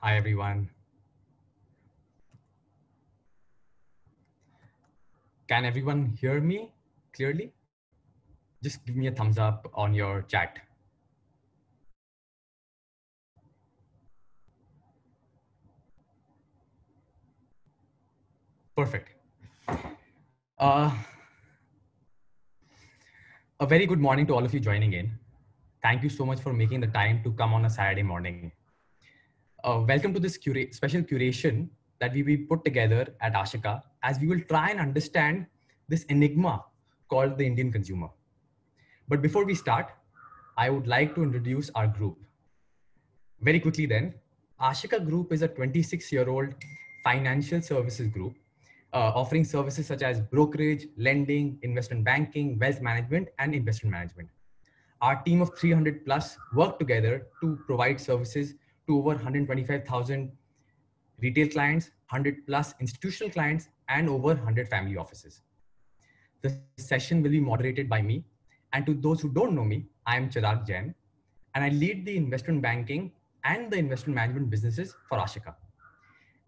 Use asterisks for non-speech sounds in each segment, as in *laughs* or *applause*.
Hi, everyone. Can everyone hear me clearly? Just give me a thumbs up on your chat. Perfect. Uh, a very good morning to all of you joining in. Thank you so much for making the time to come on a Saturday morning. Uh, welcome to this cura special curation that we will put together at Ashika as we will try and understand this enigma called the Indian consumer. But before we start, I would like to introduce our group. Very quickly then, Ashika Group is a 26 year old financial services group uh, offering services such as brokerage, lending, investment banking, wealth management, and investment management. Our team of 300 plus work together to provide services to over 125,000 retail clients, 100 plus institutional clients, and over 100 family offices. The session will be moderated by me. And to those who don't know me, I am Chirag Jain, and I lead the investment banking and the investment management businesses for Ashika.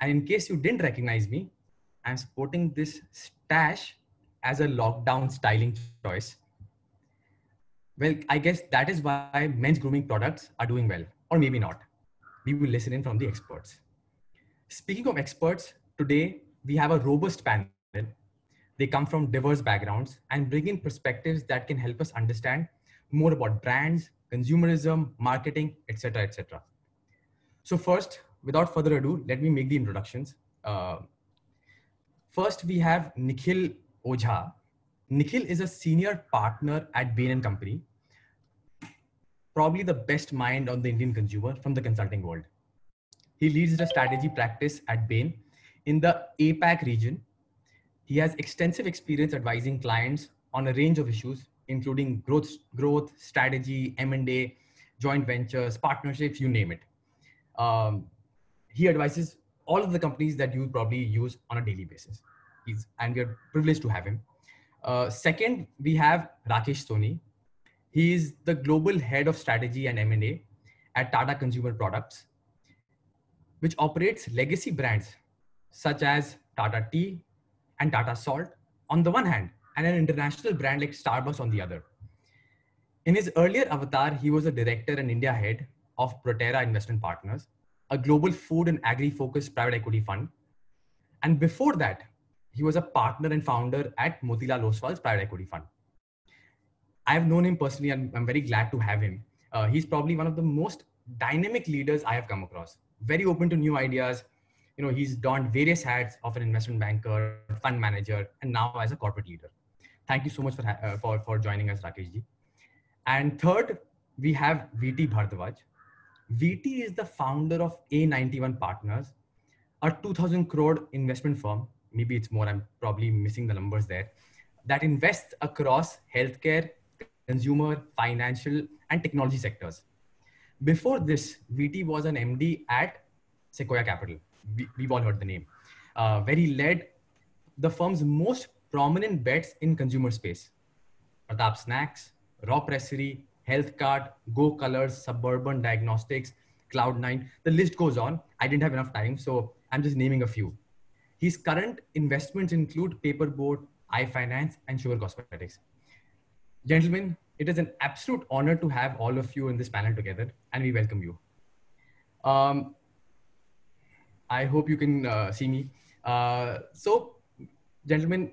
And in case you didn't recognize me, I'm sporting this stash as a lockdown styling choice. Well, I guess that is why men's grooming products are doing well, or maybe not. We will listen in from the experts. Speaking of experts, today we have a robust panel. They come from diverse backgrounds and bring in perspectives that can help us understand more about brands, consumerism, marketing, etc., etc. So first, without further ado, let me make the introductions. Uh, First, we have Nikhil Ojha. Nikhil is a senior partner at Bain and Company, probably the best mind on the Indian consumer from the consulting world. He leads the strategy practice at Bain in the APAC region. He has extensive experience advising clients on a range of issues, including growth, growth strategy, M&A, joint ventures, partnerships, you name it. Um, he advises all of the companies that you probably use on a daily basis. He's, and we're privileged to have him. Uh, second, we have Rakesh Soni. He is the global head of strategy and M&A at Tata Consumer Products, which operates legacy brands such as Tata Tea and Tata Salt on the one hand, and an international brand like Starbucks on the other. In his earlier avatar, he was a director and India head of Proterra Investment Partners, a global food and agri-focused private equity fund. And before that, he was a partner and founder at Motilal Oswal's private equity fund. I've known him personally and I'm very glad to have him. Uh, he's probably one of the most dynamic leaders I have come across. Very open to new ideas. You know, he's donned various hats of an investment banker, fund manager, and now as a corporate leader. Thank you so much for, uh, for, for joining us, Rakeshji. And third, we have VT Bharadwaj. VT is the founder of A91 Partners, a 2000 crore investment firm. Maybe it's more, I'm probably missing the numbers there, that invests across healthcare, consumer, financial, and technology sectors. Before this, VT was an MD at Sequoia Capital. We, have all heard the name. Uh, where he led the firm's most prominent bets in consumer space. Pratap Snacks, Raw Pressery, HealthKart, Go Colors, Suburban Diagnostics, Cloud9. The list goes on. I didn't have enough time, so I'm just naming a few. His current investments include Paper Boat, iFinance, and Sugar Cosmetics. Gentlemen, it is an absolute honor to have all of you in this panel together, and we welcome you. Um, I hope you can uh, see me. Uh, so, gentlemen,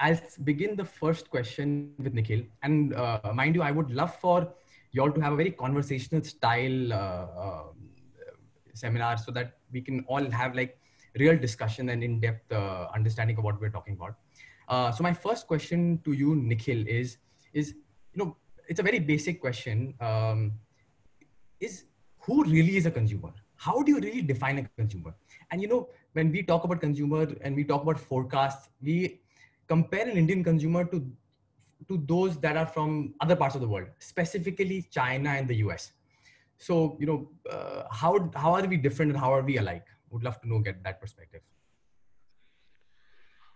I'll begin the first question with Nikhil. And uh, mind you, I would love for you all to have a very conversational style uh, uh, seminar so that we can all have like real discussion and in-depth uh, understanding of what we're talking about. So my first question to you, Nikhil, is, is, you know, it's a very basic question. Um, is who really is a consumer? How do you really define a consumer? And, you know, when we talk about consumer and we talk about forecasts, we compare an Indian consumer to to those that are from other parts of the world, specifically China and the US. So, you know, uh, how how are we different and how are we alike? Would love to know get that perspective.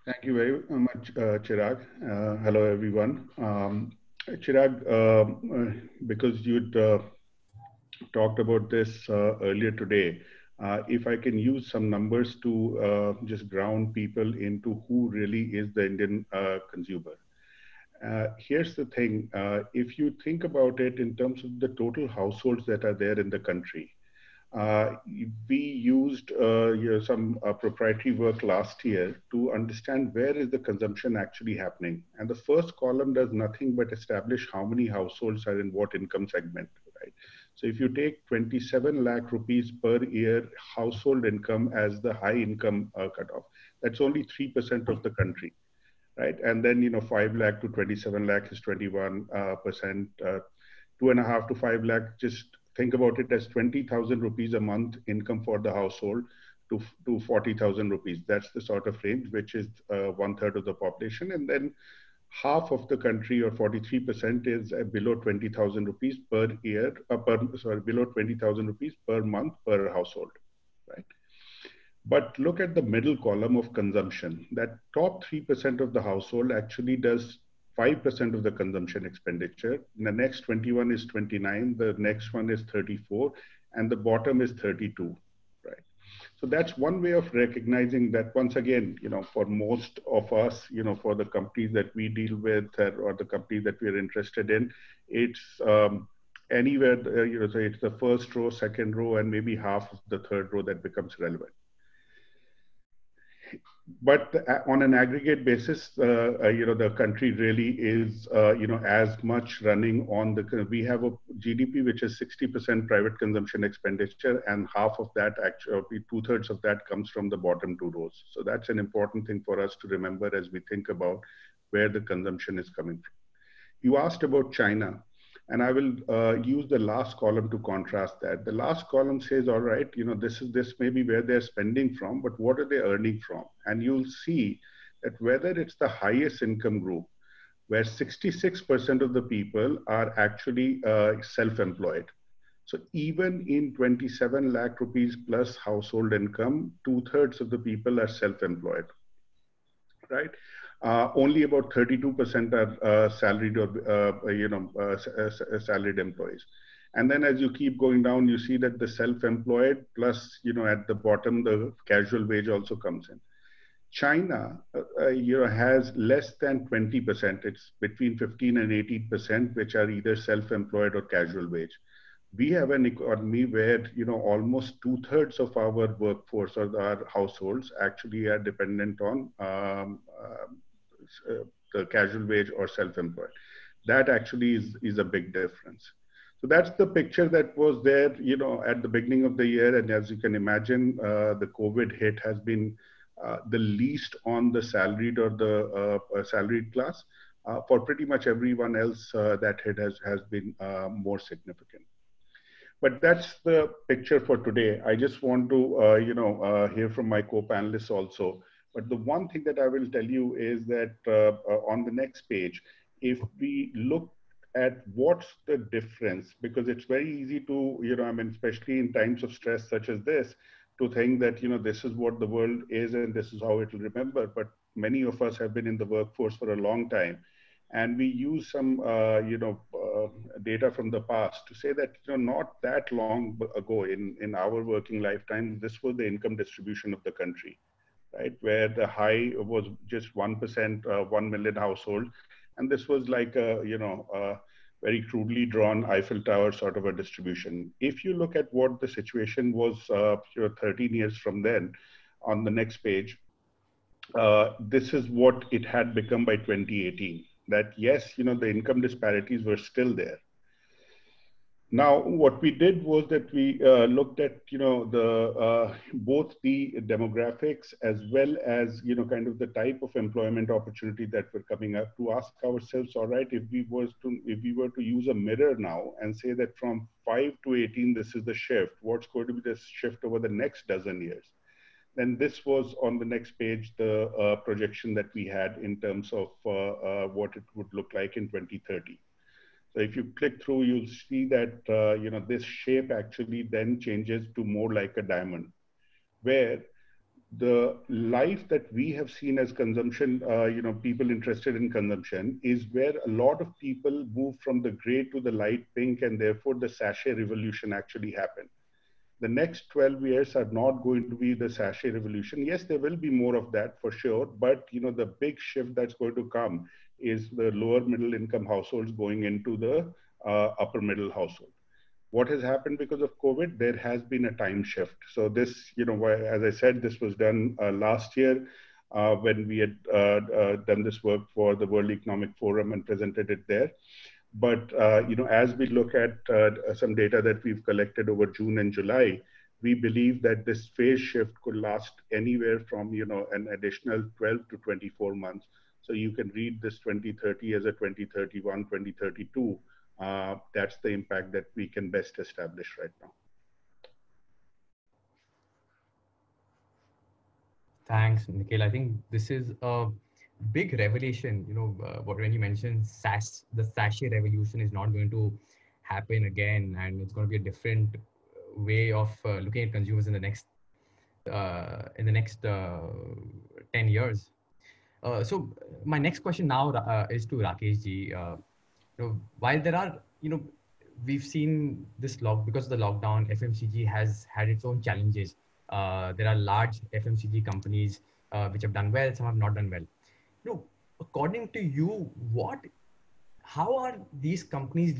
Thank you very much, uh, Chirag. Uh, hello, everyone. Um, Chirag, um, uh, because you'd uh, talked about this uh, earlier today, uh, if I can use some numbers to uh, just ground people into who really is the Indian uh, consumer. Uh, here's the thing uh, if you think about it in terms of the total households that are there in the country, uh, we used uh, you know, some uh, proprietary work last year to understand where is the consumption actually happening. And the first column does nothing but establish how many households are in what income segment, right? So if you take 27 lakh rupees per year household income as the high income uh, cutoff, that's only 3% of the country, right? And then, you know, 5 lakh to 27 lakh is 21%, uh, two and a half to 5 lakh just think about it as 20,000 rupees a month income for the household to, to 40,000 rupees. That's the sort of range, which is uh, one third of the population. And then half of the country or 43% is uh, below 20,000 rupees per year, uh, per, sorry, below 20,000 rupees per month per household, right? But look at the middle column of consumption. That top 3% of the household actually does 5% of the consumption expenditure. The next 21 is 29, the next one is 34, and the bottom is 32, right? So that's one way of recognizing that once again, you know, for most of us, you know, for the companies that we deal with or the companies that we're interested in, it's um, anywhere, uh, you know, so it's the first row, second row, and maybe half of the third row that becomes relevant but on an aggregate basis, uh, uh, you know, the country really is, uh, you know, as much running on the, we have a GDP which is 60% private consumption expenditure and half of that actually, two thirds of that comes from the bottom two rows. So that's an important thing for us to remember as we think about where the consumption is coming from. You asked about China. And I will uh, use the last column to contrast that. The last column says, all right, you know, this is this may be where they're spending from, but what are they earning from? And you'll see that whether it's the highest income group, where 66% of the people are actually uh, self-employed. So even in 27 lakh rupees plus household income, two thirds of the people are self-employed, right? Uh, only about 32% are uh, salaried or uh, you know uh, uh, salaried employees. And then as you keep going down, you see that the self-employed plus you know at the bottom the casual wage also comes in. China, you know, has less than 20%. It's between 15 and 18%, which are either self-employed or casual wage. We have an economy where, you know, almost two thirds of our workforce or our households actually are dependent on um, uh, the casual wage or self-employed. That actually is, is a big difference. So that's the picture that was there, you know, at the beginning of the year. And as you can imagine, uh, the COVID hit has been uh, the least on the salaried or the uh, salaried class. Uh, for pretty much everyone else, uh, that hit has, has been more significant. But that's the picture for today. I just want to, you know, hear from my co-panelists also but the one thing that I will tell you is that uh, uh, on the next page, if we look at what's the difference, because it's very easy to, you know, I mean, especially in times of stress such as this, to think that, you know, this is what the world is and this is how it will remember. But many of us have been in the workforce for a long time. And we use some, uh, you know, uh, data from the past to say that, you know, not that long ago in, in our working lifetime, this was the income distribution of the country right? Where the high was just 1%, uh, 1 million household. And this was like a, you know, a very crudely drawn Eiffel Tower sort of a distribution. If you look at what the situation was uh, you know, 13 years from then, on the next page, uh, this is what it had become by 2018. That yes, you know, the income disparities were still there now, what we did was that we uh, looked at, you know, the uh, both the demographics as well as, you know, kind of the type of employment opportunity that were coming up to ask ourselves, all right, if we was to if we were to use a mirror now and say that from five to 18, this is the shift. What's going to be the shift over the next dozen years? Then this was on the next page the uh, projection that we had in terms of uh, uh, what it would look like in 2030. So if you click through, you'll see that uh, you know this shape actually then changes to more like a diamond, where the life that we have seen as consumption, uh, you know, people interested in consumption, is where a lot of people move from the gray to the light pink, and therefore the sachet revolution actually happened. the next 12 years are not going to be the sachet revolution. Yes, there will be more of that for sure, but you know the big shift that's going to come is the lower middle income households going into the uh, upper middle household. What has happened because of COVID? There has been a time shift. So this, you know, as I said, this was done uh, last year uh, when we had uh, uh, done this work for the World Economic Forum and presented it there. But uh, you know, as we look at some data that we've collected over June and July, we believe that this phase shift could last anywhere from you know an additional 12 to 24 months. So you can read this 2030 as a 2031, 2032. Uh, that's the impact that we can best establish right now. Thanks, Nikhil. I think this is a big revelation. You know, uh, when you mentioned SAS, the sachet revolution is not going to happen again, and it's going to be a different way of uh, looking at consumers in the next uh, in the next uh, 10 years. Uh, so my next question now uh, is to Rakesh ji. you know, while there are, you know, we've seen this log because of the lockdown, FMCG has had its own challenges. there are large FMCG companies which have done well, some have not done well you know, according to you, what, how are these companies,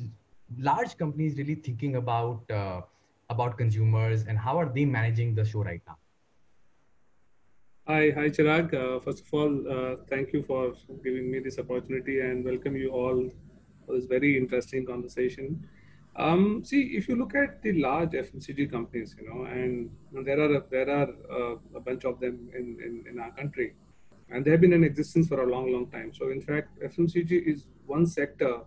large companies, really thinking about uh, about consumers, and how are they managing the show right now? Hi, hi Chirag. Uh, first of all, uh, thank you for giving me this opportunity and welcome you all for this very interesting conversation. Um, see, if you look at the large FMCG companies, you know, and there are there are uh, a bunch of them in, in, in our country and they have been in existence for a long, long time. So in fact, FMCG is one sector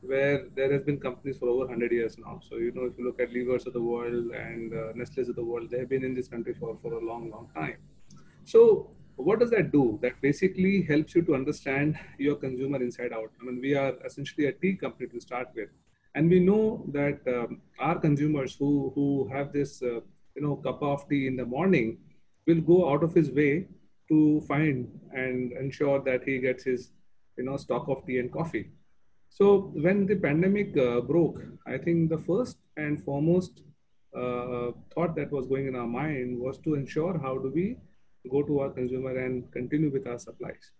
where there has been companies for over 100 years now. So you know, if you look at Levers of the world and uh, Nestle's of the world, they have been in this country for, for a long, long time. So what does that do? That basically helps you to understand your consumer inside out. I mean, we are essentially a tea company to start with, and we know that um, our consumers who who have this uh, you know cup of tea in the morning will go out of his way to find and ensure that he gets his you know stock of tea and coffee so when the pandemic uh, broke i think the first and foremost uh, thought that was going in our mind was to ensure how do we go to our consumer and continue with our supplies.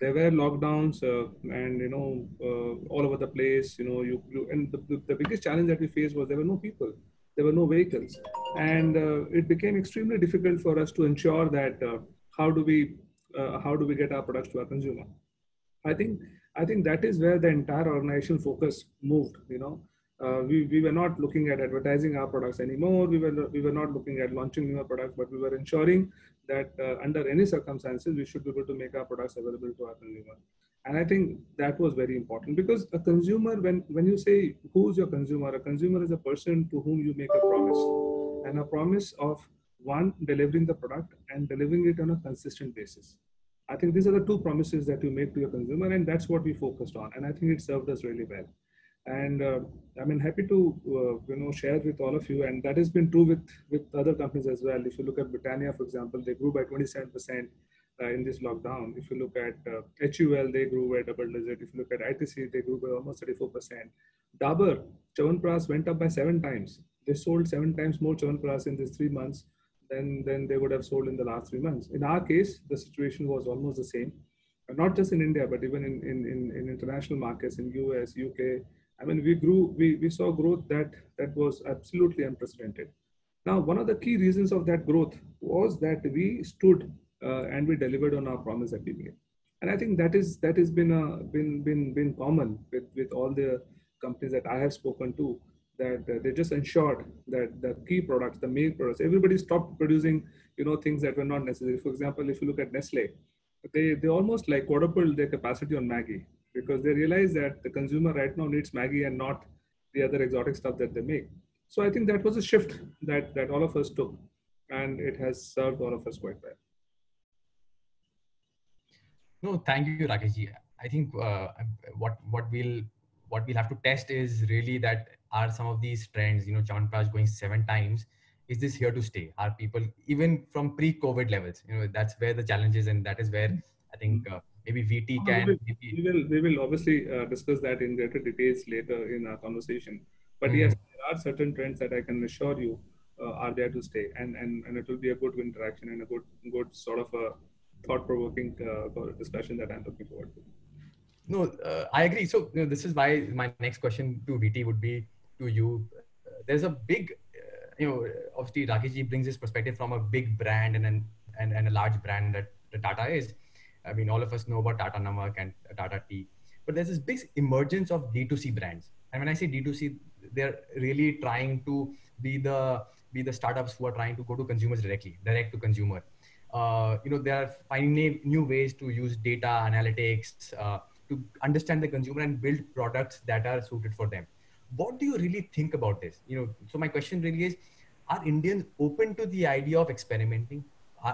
There were lockdowns uh, and you know uh, all over the place you know you, you and the, the biggest challenge that we faced was there were no people. There were no vehicles. And uh, it became extremely difficult for us to ensure that uh, how do we uh, how do we get our products to our consumer. I think i think that is where the entire organization focus moved you know uh, we, we were not looking at advertising our products anymore we were we were not looking at launching newer products but we were ensuring that uh, under any circumstances we should be able to make our products available to our consumer and i think that was very important because a consumer when when you say who's your consumer a consumer is a person to whom you make a promise and a promise of one, delivering the product and delivering it on a consistent basis. I think these are the two promises that you make to your consumer, and that's what we focused on. And I think it served us really well. And uh, I mean, happy to uh, you know share with all of you, and that has been true with with other companies as well. If you look at Britannia, for example, they grew by 27 percent uh, in this lockdown. If you look at uh, HUL, they grew by double digit. If you look at ITC, they grew by almost 34%. Dabur, Chyawanprash went up by seven times. They sold seven times more Chyawanprash in these three months than, than they would have sold in the last three months. In our case, the situation was almost the same. Not just in India, but even in, in, in, in international markets, in US, UK. I mean, we grew, we, we saw growth that, that was absolutely unprecedented. Now, one of the key reasons of that growth was that we stood uh, and we delivered on our promise that we made. And I think that is that has been a, been been been common with with all the companies that I have spoken to that uh, they just ensured that the key products, the main products, everybody stopped producing, you know, things that were not necessary. For example, if you look at Nestle, they, they almost like quadrupled their capacity on Maggi because they realize that the consumer right now needs Maggi and not the other exotic stuff that they make. So I think that was a shift that, that all of us took and it has served all of us quite well. No, thank you, Rakesh. I think uh, what what we'll what we'll have to test is really that are some of these trends, you know, Chyawanprash going seven times, is this here to stay? Are people, even from pre-COVID levels, you know, that's where the challenge is. And that is where I think uh, maybe VT can. We will, we will, we will obviously uh, discuss that in greater details later in our conversation. But mm-hmm. yes, there are certain trends that I can assure you uh, are there to stay, and, and and it will be a good interaction and a good good sort of a thought-provoking uh, discussion that I'm looking forward to. No, uh, I agree. So you know, this is why my next question to VT would be to you. There's a big, uh, you know, obviously Rakeshji brings his perspective from a big brand and an, and, and a large brand that, that Tata is. I mean, all of us know about Tata Namak and Tata Tea, but there's this big emergence of D2C brands. And when I say D2C, they're really trying to be the be the startups who are trying to go to consumers directly, direct to consumer. Uh, you know, they are finding new ways to use data analytics uh, to understand the consumer and build products that are suited for them. What do you really think about this? You know, so my question really is, are Indians open to the idea of experimenting,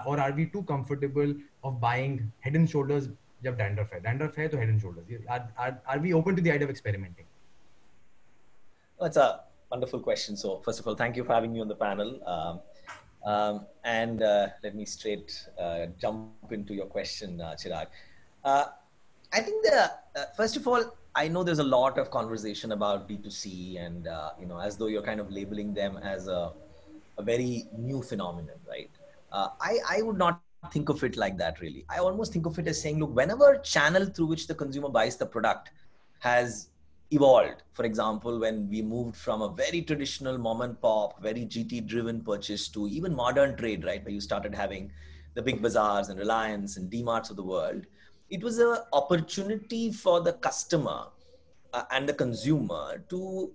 or are we too comfortable of buying head and shoulders? जब dandruff है dandruff है तो are, are, shoulders are we open to the idea of That's a wonderful question. So, first of all, thank you for having me on the panel. Um, um, and uh, let me straight uh, jump into your question, uh, Chirag. Uh, I think the uh, first of all, I know there's a lot of conversation about D2C, and uh, you know, as though you're kind of labeling them as a, a very new phenomenon, right? I I would not think of it like that really. I almost think of it as saying, look, whenever channel through which the consumer buys the product has evolved. For example, when we moved from a very traditional mom and pop, very GT driven purchase to even modern trade, right, where you started having the big bazaars and Reliance and DMarts of the world, it was an opportunity for the customer uh, and the consumer to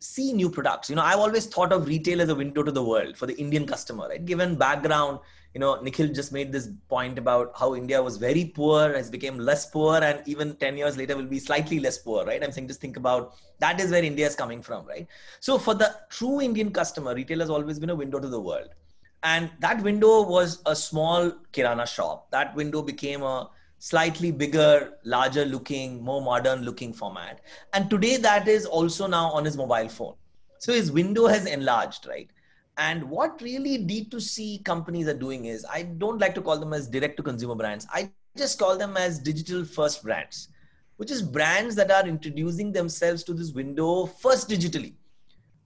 see new products. You know, I've always thought of retail as a window to the world for the Indian customer, right? Given background, you know nikhil just made this point about how india was very poor has become less poor and even 10 years later will be slightly less poor right i'm saying just think about that is where india is coming from right so for the true indian customer retail has always been a window to the world and that window was a small kirana shop that window became a slightly bigger larger looking more modern looking format and today that is also now on his mobile phone so his window has enlarged right and what really D2C companies are doing is, I don't like to call them as direct to consumer brands. I just call them as digital first brands, which is brands that are introducing themselves to this window first digitally.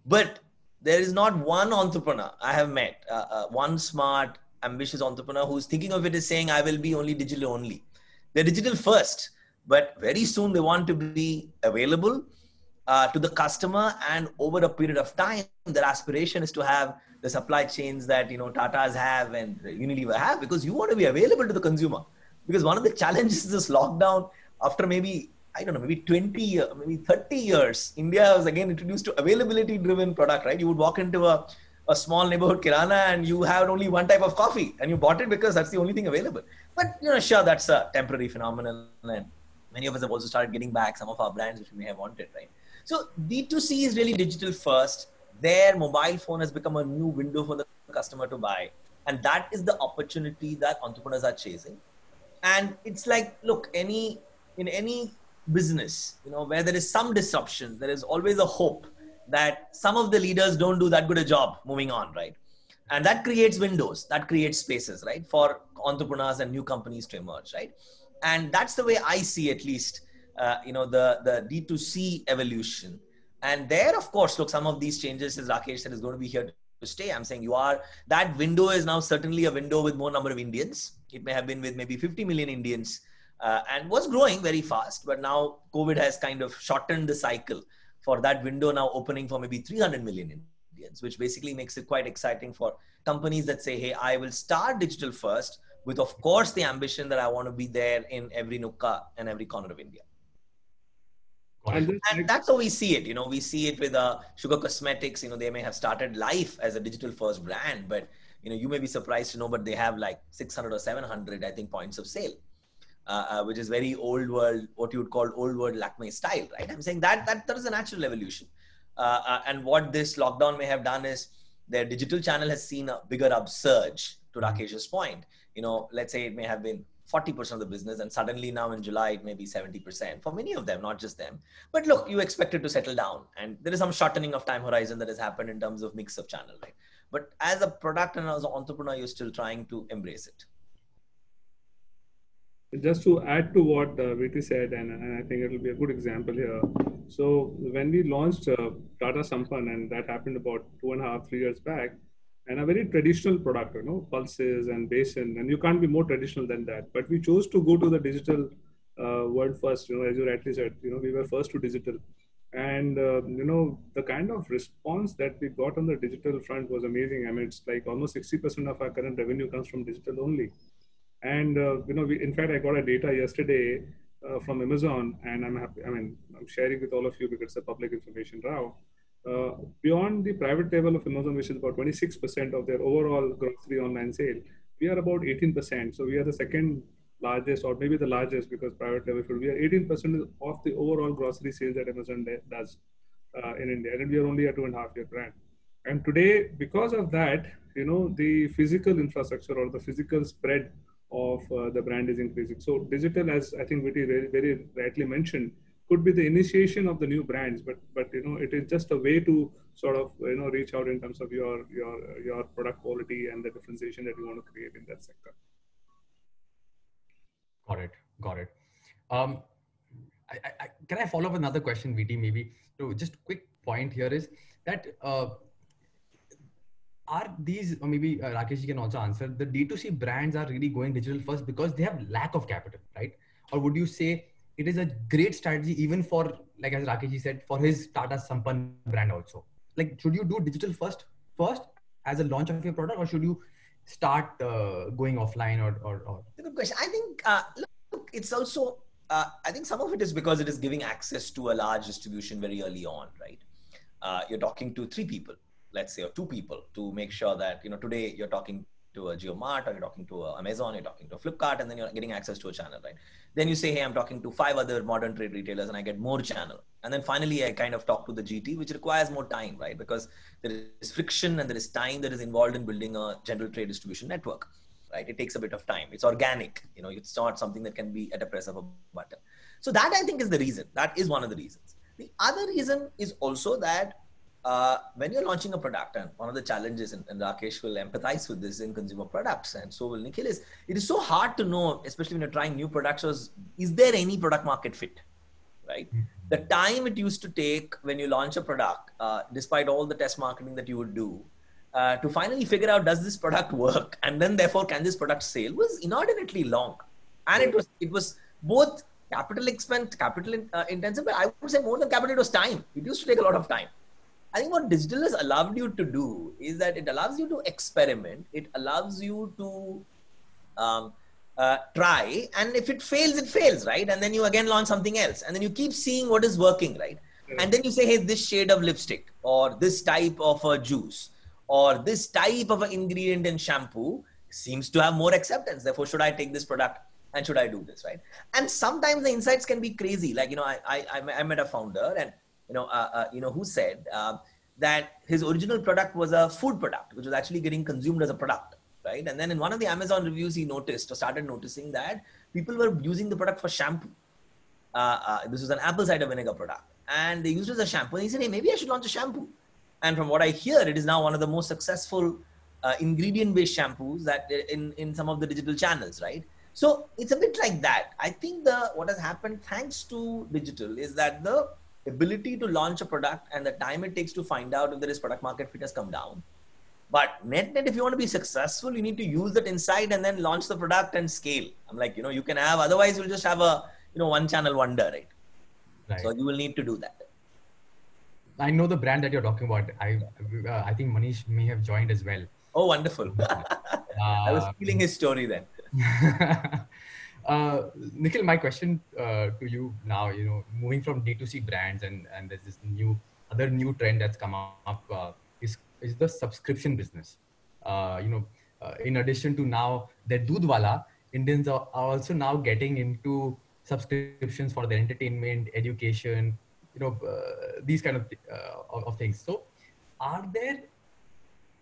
But there is not one entrepreneur I have met, uh, uh, one smart, ambitious entrepreneur who's thinking of it as saying, I will be only digital only. They're digital first, but very soon they want to be available uh, to the customer and over a period of time their aspiration is to have the supply chains that you know tatas have and unilever have because you want to be available to the consumer. Because one of the challenges is this lockdown after maybe i don't know maybe 20 maybe 30 years india was again introduced to availability driven product right? You would walk into a, a small neighborhood kirana and you had only one type of coffee and you bought it because that's the only thing available but you know sure that's a temporary phenomenon and many of us have also started getting back some of our brands which we may have wanted right so D2C is really digital first. Their mobile phone has become a new window for the customer to buy. And that is the opportunity that entrepreneurs are chasing. And it's like, look, any in any business, you know, where there is some disruption, there is always a hope that some of the leaders don't do that good a job moving on, right? And that creates windows, that creates spaces, right, for entrepreneurs and new companies to emerge, right? And that's the way I see at least uh, you know the the D2C evolution. And there, of course, look, some of these changes, as Rakesh said, is going to be here to stay. I'm saying you are that window is now certainly a window with more number of Indians. It may have been with maybe 50 million Indians uh, and was growing very fast, but now COVID has kind of shortened the cycle for that window now opening for maybe 300 million Indians, which basically makes it quite exciting for companies that say, hey, I will start digital first with, of course, the ambition that I want to be there in every nukka and every corner of India. And, and, that's how we see it. You know, we see it with uh, Sugar Cosmetics. You know, they may have started life as a digital first brand, but you know, you may be surprised to know, but they have like 600 or 700, I think, points of sale, uh, uh, which is very old world, what you would call old world Lakme style, right? I'm saying that that that is a natural evolution. Uh, uh, and what this lockdown may have done is their digital channel has seen a bigger upsurge. To Rakesh's point, you know, let's say it may have been 40% of the business and suddenly now in july it may be 70% for many of them not just them. But look you expect it to settle down. And there is some shortening of time horizon that has happened in terms of mix of channel right? But as a product and as an entrepreneur you're still trying to embrace it just to add to what uh, VT said, and, and, I think it will be a good example here. So when we launched uh, Tata Sampann, and that happened about two and a half, three years back, and a very traditional product, you know, pulses and besan, and you can't be more traditional than that. But we chose to go to the digital uh, world first, you know, as you rightly said, you know, we were first to digital. And, uh, you know, the kind of response that we got on the digital front was amazing. I mean, it's like almost 60% of our current revenue comes from digital only. And, uh, you know, we, in fact, I got a data yesterday uh, from Amazon, and I'm happy, I mean, I'm sharing with all of you because it's a public information now uh, beyond the private label of Amazon, which is about 26% of their overall grocery online sale, we are about 18%. So we are the second largest, or maybe the largest, because private label we are 18% of the overall grocery sales that Amazon does uh, in India, and we are only a two and a half year brand. And today, because of that, you know, the physical infrastructure or the physical spread of uh, the brand is increasing. So digital, as I think VT very, very rightly mentioned, could be the initiation of the new brands but but you know it is just a way to sort of you know reach out in terms of your your your product quality and the differentiation that you want to create in that sector. Got it. Got it. Um I, I, can i follow up another question vt maybe? So just quick point here is that uh, are these or maybe uh, rakesh can also answer the d2c brands are really going digital first because they have lack of capital right or would you say it is a great strategy even for like as Rakesh said for his Tata Sampann brand also. Like, should you do digital first first as a launch of your product, or should you start uh, going offline or or? or? Good question. I think uh, look, it's also uh, I think some of it is because it is giving access to a large distribution very early on, right? Uh, you're talking to three people, let's say, or two people to make sure that you know today you're talking to a JioMart or you're talking to Amazon, you're talking to a Flipkart, and then you're getting access to a channel, right? Then you say, hey, I'm talking to five other modern trade retailers and I get more channel. And then finally, I kind of talk to the GT, which requires more time, right? Because there is friction and there is time that is involved in building a general trade distribution network, right? It takes a bit of time. It's organic, you know, it's not something that can be at a press of a button. So that I think is the reason. That is one of the reasons. The other reason is also that uh, when you're launching a product, and one of the challenges, and, and, Rakesh will empathize with this in consumer products, and so will Nikhil, is it is so hard to know, especially when you're trying new products, is, is there any product market fit? Right? Mm-hmm. The time it used to take when you launch a product, uh, despite all the test marketing that you would do, uh, to finally figure out does this product *laughs* work, and then therefore can this product sell, was inordinately long, and it was it was both capital expense, capital in, uh, intensive, but I would say more than capital, it was time. It used to take a lot of time I think what digital has allowed you to do is that it allows you to experiment. It allows you to um, uh, try, and if it fails, it fails, right? And then you again launch something else, and then you keep seeing what is working, right? And then you say, hey, this shade of lipstick, or this type of a juice, or this type of an ingredient in shampoo seems to have more acceptance. Therefore, should I take this product? And should I do this, right? And sometimes the insights can be crazy. Like, you know, I, I, I met a founder and you know, uh, uh, you know, who said uh, that his original product was a food product, which was actually getting consumed as a product, right? And then in one of the Amazon reviews, he noticed or started noticing that people were using the product for shampoo. Uh, this was an apple cider vinegar product, and they used it as a shampoo. And he said, "Hey, maybe I should launch a shampoo." And from what I hear, it is now one of the most successful uh, ingredient-based shampoos that in in some of the digital channels, right? So it's a bit like that. I think the what has happened thanks to digital is that the ability to launch a product and the time it takes to find out if there is product market fit has come down. But net net, if you want to be successful, you need to use that insight and then launch the product and scale. I'm like, you know, you can have otherwise you'll just have a you know one channel wonder, right? right. So you will need to do that. I know the brand that you're talking about. I uh, I think Manish may have joined as well. Oh, wonderful! uh, *laughs* I was feeling his story then. *laughs* Uh, Nikhil, my question uh, to you now, you know, moving from D2C brands and, and there's this new, other new trend that's come up uh, is, is the subscription business. Uh, you know, uh, in addition to now the Dudwala, Indians are, are also now getting into subscriptions for their entertainment, education, you know, uh, these kind of, of, of things. So are there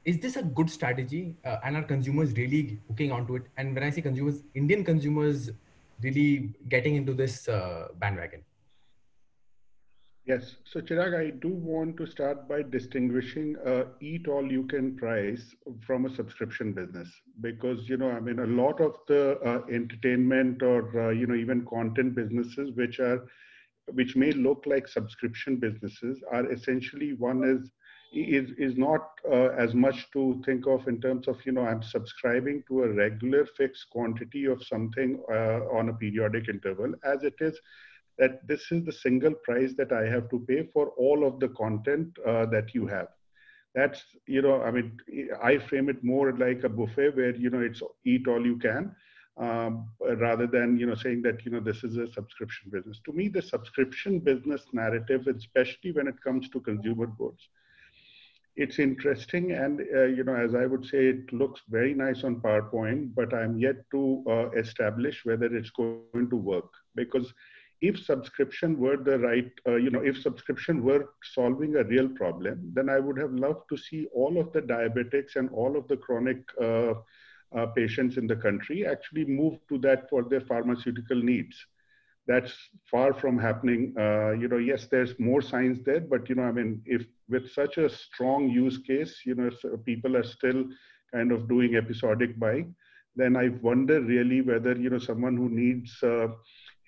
is this a good strategy? Uh, and are consumers really hooking onto it? And when i say consumers indian consumers really getting into this uh, bandwagon. Yes. So chirag i do want to start by distinguishing uh, eat all you can price from a subscription business. Because you know i mean a lot of the uh, entertainment or uh, you know even content businesses which are which may look like subscription businesses are essentially one is is is not uh, as much to think of in terms of you know I'm subscribing to a regular fixed quantity of something uh, on a periodic interval as it is that this is the single price that I have to pay for all of the content uh, that you have. That's you know I mean I frame it more like a buffet where you know it's eat all you can. Um, rather than you know saying that you know this is a subscription business to me the subscription business narrative especially when it comes to consumer goods it's interesting and uh, you know as i would say it looks very nice on powerpoint but i'm yet to uh, establish whether it's going to work because if subscription were the right uh, you know if subscription were solving a real problem then i would have loved to see all of the diabetics and all of the chronic uh, uh, patients in the country actually move to that for their pharmaceutical needs that's far from happening. Uh, you know, yes, there's more science there, but you know, I mean, if with such a strong use case, you know, people are still kind of doing episodic buying, then I wonder really whether you know someone who needs uh,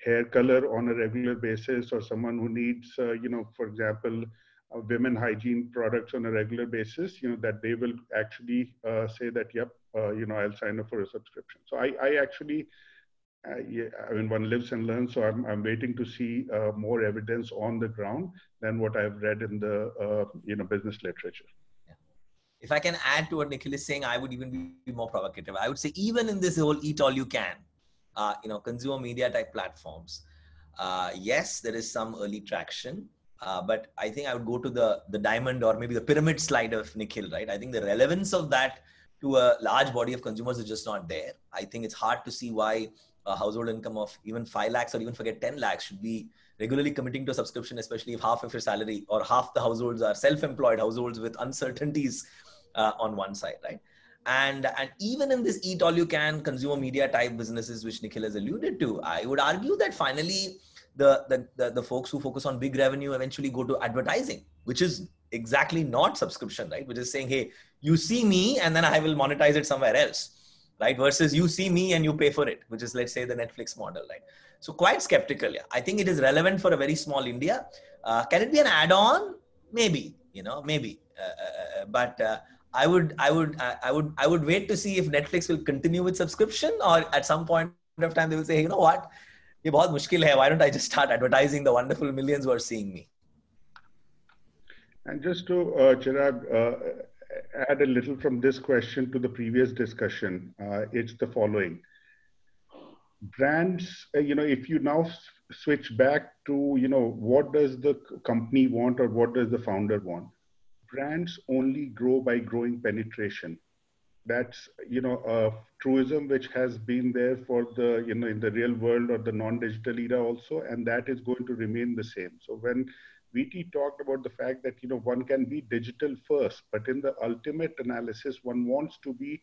hair color on a regular basis, or someone who needs, uh, you know, for example, uh, women hygiene products on a regular basis, you know, that they will actually uh, say that, yep, uh, you know, I'll sign up for a subscription. So I, I actually uh, yeah, I mean, one lives and learns. So I'm, I'm waiting to see uh, more evidence on the ground than what I've read in the uh, you know business literature. If I can add to what Nikhil is saying, I would even be more provocative. I would say even in this whole eat all you can, uh, you know, consumer media type platforms, uh, yes, there is some early traction. Uh, but I think I would go to the the diamond or maybe the pyramid slide of Nikhil, right? I think the relevance of that to a large body of consumers is just not there. I think it's hard to see why a household income of even 5 lakhs or even forget 10 lakhs should be regularly committing to a subscription, especially if half of your salary or half the households are self-employed households with uncertainties uh, on one side, right? And and even in this eat all you can consumer media type businesses, which Nikhil has alluded to, I would argue that finally the, the, the, the folks who focus on big revenue eventually go to advertising, which is exactly not subscription, right? Which is saying, hey, you see me and then I will monetize it somewhere else right? Versus you see me and you pay for it, which is let's say the Netflix model, right? So quite skeptical. Yeah, I think it is relevant for a very small India. Uh, can it be an add-on? Maybe, you know, maybe. Uh, uh, uh but uh, I would, I would, uh, I would, I would wait to see if Netflix will continue with subscription, or at some point of time they will say, hey, you know what, ये बहुत मुश्किल है. Why don't I just start advertising the wonderful millions who are seeing me? And just to uh, Chirag, add a little from this question to the previous discussion. Uh, it's the following. Brands, uh, you know, if you now switch back to, you know, what does the company want or what does the founder want? Brands only grow by growing penetration. That's, you know, a truism which has been there for the, you know, in the real world or the non-digital era also, and that is going to remain the same. So when VT talked about the fact that you know one can be digital first, but in the ultimate analysis, one wants to be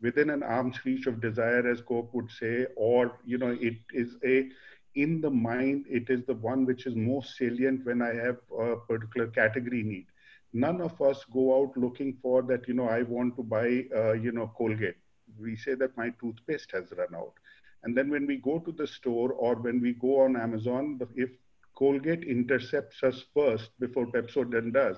within an arm's reach of desire, as Coke would say, or you know it is a in the mind, it is the one which is most salient when I have a particular category need. None of us go out looking for that. You know, I want to buy uh, you know Colgate. We say that my toothpaste has run out. And then when we go to the store or when we go on Amazon, if Colgate intercepts us first before Pepsodent does.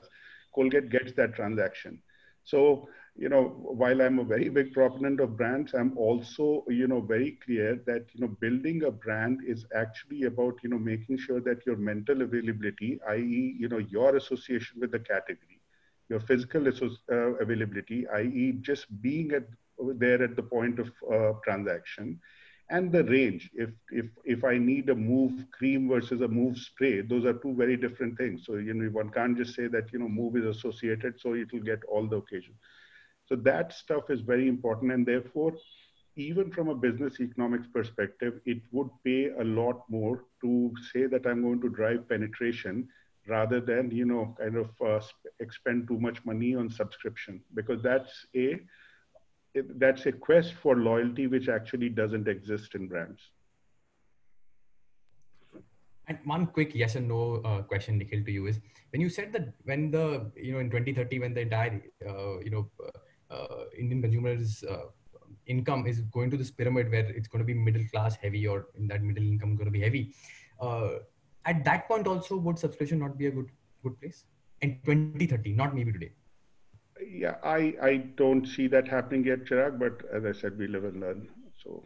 Colgate gets that transaction. So, you know, while I'm a very big proponent of brands, I'm also, you know, very clear that, you know, building a brand is actually about, you know, making sure that your mental availability, i.e., you know, your association with the category, your physical uh, availability, i.e., just being at, there at the point of uh, transaction, and the range. If if if I need a Moov cream versus a Moov spray, those are two very different things. So you know one can't just say that you know Moov is associated, so it will get all the occasion. So that stuff is very important, and therefore, even from a business economics perspective, it would pay a lot more to say that I'm going to drive penetration rather than you know kind of uh, expend too much money on subscription because that's a that's a quest for loyalty which actually doesn't exist in brands. And one quick yes and no uh, question, Nikhil, to you is when you said that when the you know in 2030 when the entire uh, you know uh, uh Indian consumers uh, income is going to this pyramid where it's going to be middle class heavy or in that middle income going to be heavy. Uh, at that point, also would subscription not be a good good place in 2030? Not maybe today. Yeah, I, I don't see that happening yet, Chirag, but as I said, we live and learn. So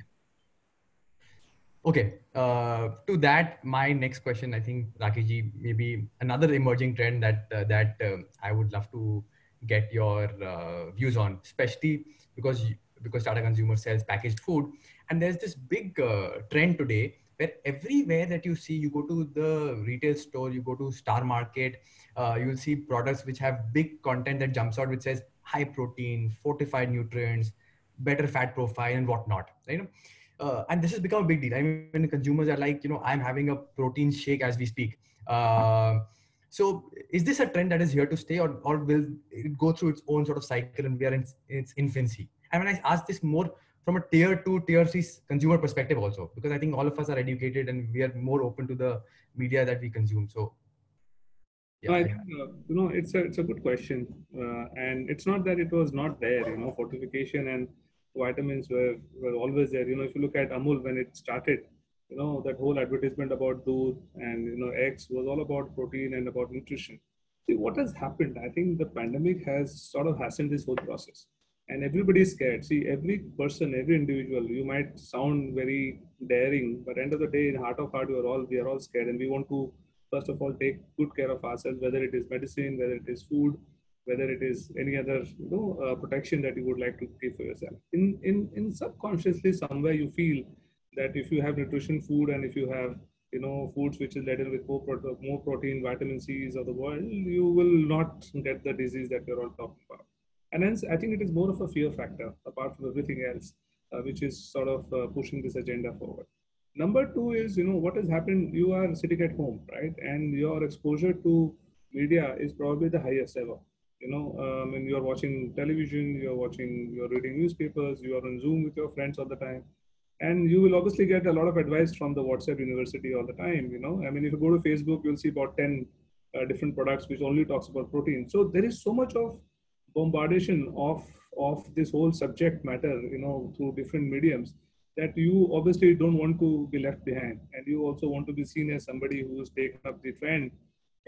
Okay, uh, to that, my next question, I think Rakeshji, maybe another emerging trend that uh, that uh, I would love to get your uh, views on, especially because because Tata Consumer sells packaged food, and there's this big uh, trend today where everywhere that you see, you go to the retail store, you go to Star Market, uh, you'll see products which have big content that jumps out, which says high protein, fortified nutrients, better fat profile, and whatnot. You know uh, and this has become a big deal. I mean, consumers are like, you know, I'm having a protein shake as we speak. Uh, so, is this a trend that is here to stay, or or will it go through its own sort of cycle, and we are in, its infancy? I mean, I ask this more from a tier two, tier three consumer perspective also, because I think all of us are educated and we are more open to the media that we consume. So, yeah, I think, uh, you know, it's a it's a good question, uh, and it's not that it was not there. You know, fortification and vitamins were, were always there. You know, if you look at Amul when it started, you know, that whole advertisement about doodh and, you know, eggs was all about protein and about nutrition. See, what has happened? I think the pandemic has sort of hastened this whole process. And everybody is scared. See, every person, every individual, you might sound very daring, but end of the day, in heart of heart, we are all we are all scared, and we want to first of all take good care of ourselves, whether it is medicine, whether it is food, whether it is any other you know uh, protection that you would like to give for yourself. In in in subconsciously somewhere you feel that if you have nutrition food and if you have you know foods which is laden with more, more protein vitamin c's of the world you will not get the disease that you're all talking about. And hence i think it is more of a fear factor apart from everything else uh, which is sort of uh, pushing this agenda forward number two is you know what has happened you are sitting at home right? And your exposure to media is probably the highest ever. You know um, and you're watching television you're watching you're reading newspapers you are on zoom with your friends all the time. And you will obviously get a lot of advice from the whatsapp university all the time you know. I mean if you go to facebook you'll see about 10 uh, different products which only talks about protein. So there is so much of bombardation of of this whole subject matter you know through different mediums that you obviously don't want to be left behind and you also want to be seen as somebody who's taken up the trend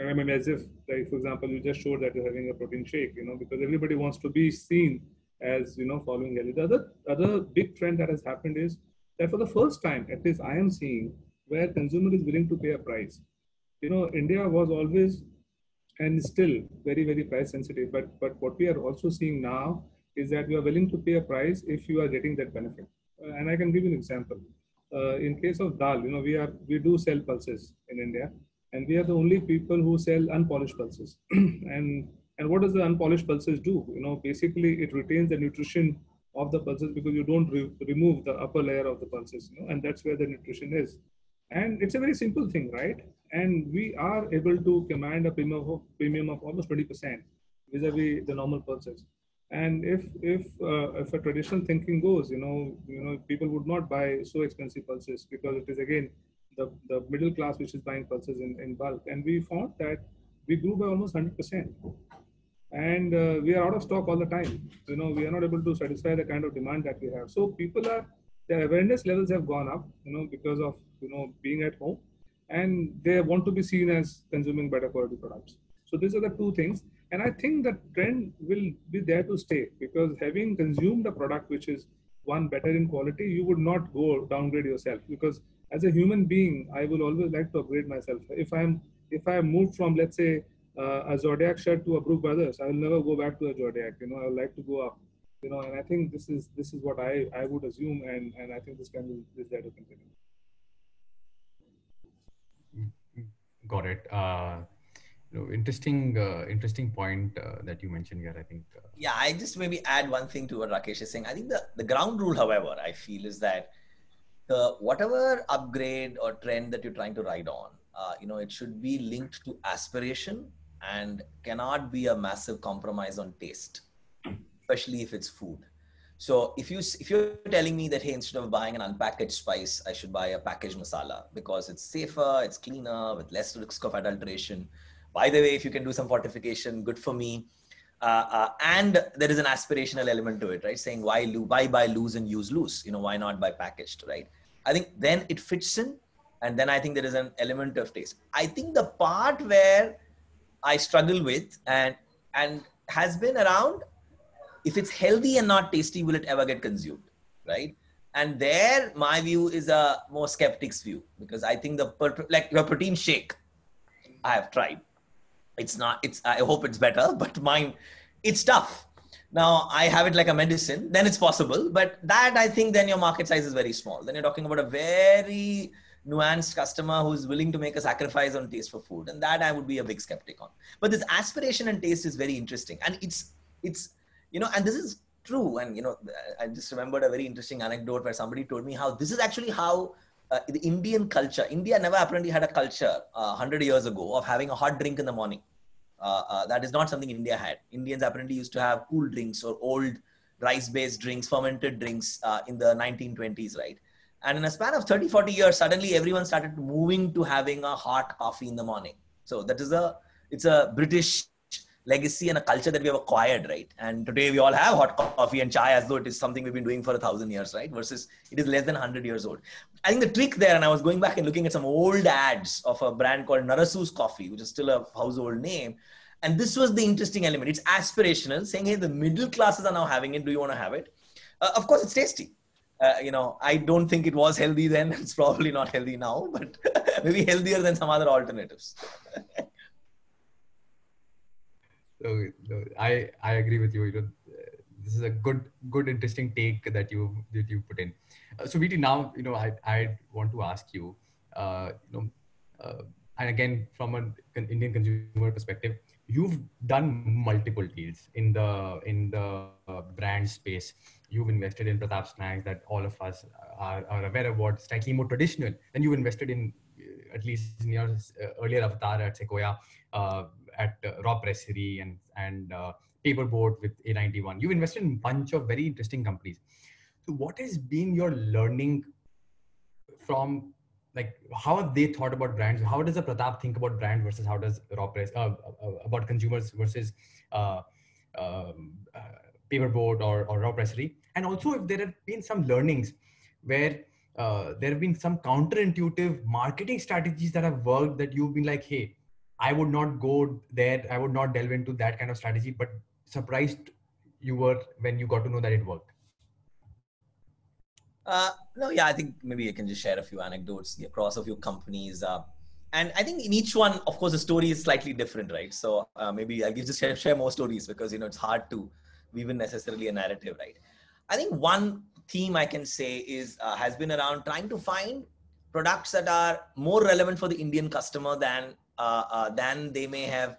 I mean, as if, like, for example, you just showed that you're having a protein shake, you know, because everybody wants to be seen as, you know, following. The other, other big trend that has happened is that for the first time, at least I am seeing, where consumer is willing to pay a price. You know, India was always and still very, very price sensitive. But, but what we are also seeing now is that we are willing to pay a price if you are getting that benefit. Uh, and I can give you an example. Uh, in case of dal, you know, we are we do sell pulses in India, and we are the only people who sell unpolished pulses. *clears throat* And and what does the unpolished pulses do? You know basically it retains the nutrition of the pulses because you don't re- remove the upper layer of the pulses you know and that's where the nutrition is. And it's a very simple thing right? And we are able to command a premium of, premium of almost 20% vis-a-vis the normal pulses and if if uh, if a traditional thinking goes you know you know people would not buy so expensive pulses because it is again the, the middle class which is buying pulses in, in bulk. And we found that we grew by almost 100%. And uh, we are out of stock all the time. You know, we are not able to satisfy the kind of demand that we have. So people are, their awareness levels have gone up, you know, because of, you know, being at home. And they want to be seen as consuming better quality products. So these are the two things. And I think the trend will be there to stay because having consumed a product which is one better in quality, you would not go downgrade yourself because as a human being, I will always like to upgrade myself. If I'm if I moved from let's say uh, a Zodiac shirt to a Brooks Brothers, I will never go back to a Zodiac. You know, I would like to go up. You know, and I think this is this is what I I would assume, and and I think this can is there to continue. Got it. Uh, know, interesting, uh, interesting point uh, that you mentioned here. I think. Uh, yeah, I just maybe add one thing to what Rakesh is saying. I think the the ground rule, however, I feel is that the whatever upgrade or trend that you're trying to ride on, uh, you know, it should be linked to aspiration and cannot be a massive compromise on taste, especially if it's food. So if you if you're telling me that hey, instead of buying an unpackaged spice, I should buy a packaged masala because it's safer, it's cleaner, with less risk of adulteration. By the way, if you can do some fortification, good for me. Uh, uh, and there is an aspirational element to it, right? Saying why lo- why buy loose and use loose? You know, why not buy packaged, right? I think then it fits in, and then I think there is an element of taste. I think the part where I struggle with and and has been around if it's healthy and not tasty, will it ever get consumed? Right. And there, my view is a more skeptic's view because I think the like your protein shake, I have tried. It's not. It's. I hope it's better, *laughs* but mine, it's tough. Now I have it like a medicine. Then it's possible, but that I think then your market size is very small. Then you're talking about a very nuanced customer who's willing to make a sacrifice on taste for food, and that I would be a big skeptic on. But this aspiration and taste is very interesting, and it's it's you know, and this is true. And you know, I just remembered a very interesting anecdote where somebody told me how this is actually how uh, the Indian culture. India never apparently had a culture uh, hundred years ago of having a hot drink in the morning. Uh, uh, that is not something India had. Indians apparently used to have cool drinks or old rice-based drinks, fermented drinks uh, in the 1920s, right? And in a span of 30, 40 years, suddenly everyone started moving to having a hot coffee in the morning. So that is a, it's a British legacy and a culture that we have acquired, right? And today we all have hot coffee and chai as though it is something we've been doing for a thousand years, right? Versus it is less than 100 years old. I think the trick there, and I was going back and looking at some old ads of a brand called Narasu's Coffee, which is still a household name. And this was the interesting element. It's aspirational, saying, hey, the middle classes are now having it. Do you want to have it? Uh, of course, it's tasty uh, you know, I don't think it was healthy then. *laughs* It's probably not healthy now, but *laughs* maybe healthier than some other alternatives. *laughs* so, I I agree with you. You know, this is a good good interesting take that you that you put in. Uh, so, VT, now you know I I want to ask you, uh, you know, uh, and again from an Indian consumer perspective, you've done multiple deals in the in the uh, brand space you've invested in Pratap Snacks that all of us are, are aware of what slightly more traditional. And you've invested in, uh, at least in your uh, earlier avatar at Sequoia, at uh, Raw Pressery and, and uh, Paper Boat with A91. You've invested in a bunch of very interesting companies. So what has been your learning from like how have they thought about brands how does a pratap think about brand versus how does raw press uh, uh, about consumers versus uh, um, Paper Boat or, or raw pressery and also if there have been some learnings where uh, there have been some counterintuitive marketing strategies that have worked that you've been like hey i would not go there i would not delve into that kind of strategy but surprised you were when you got to know that it worked. Uh, no yeah i think maybe i can just share a few anecdotes across a few companies uh, and i think in each one of course the story is slightly different right? So uh, maybe i'll just share, share more stories because you know it's hard to weave in necessarily a narrative right? I think one theme I can say is uh, has been around trying to find products that are more relevant for the Indian customer than uh, uh, than they may have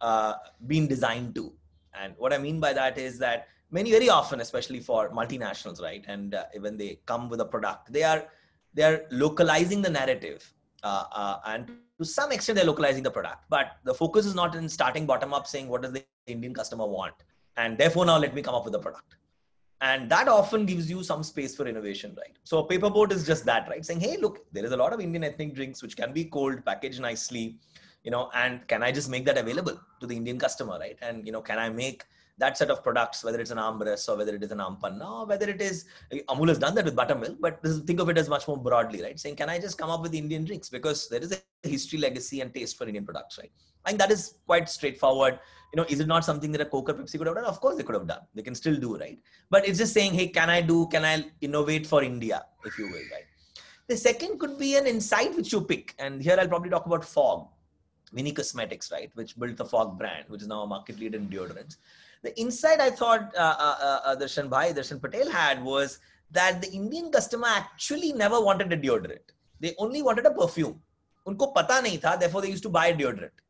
uh, been designed to. And what I mean by that is that many very often, especially for multinationals, right, and uh, when they come with a product, they are they are localizing the narrative, uh, and to some extent they're localizing the product. But the focus is not in starting bottom up, saying what does the Indian customer want, and therefore now let me come up with a product and that often gives you some space for innovation right? So Paper Boat is just that right? Saying hey look there is a lot of indian ethnic drinks which can be cold packaged nicely you know and can i just make that available to the indian customer right? And you know can i make that set of products whether it's an aamras or whether it is an aam panna or whether it is eh, amul has done that with buttermilk but think of it as much more broadly right saying can i just come up with indian drinks because there is a history legacy and taste for indian products right i think that is quite straightforward you know, is it not something that a Coke or Pepsi could have done? Of course they could have done. They can still do, right? But it's just saying, hey, can I do, can I innovate for India, if you will, right? The second could be an insight which you pick. And here I'll probably talk about Fog, Vini Cosmetics, right? Which built the Fog brand, which is now a market leader in deodorants. The insight I thought uh, uh, uh, uh Darshan Bhai, Darshan Patel had was that the Indian customer actually never wanted a deodorant. They only wanted a perfume. Unko pata nahi tha, therefore they used to buy a deodorant.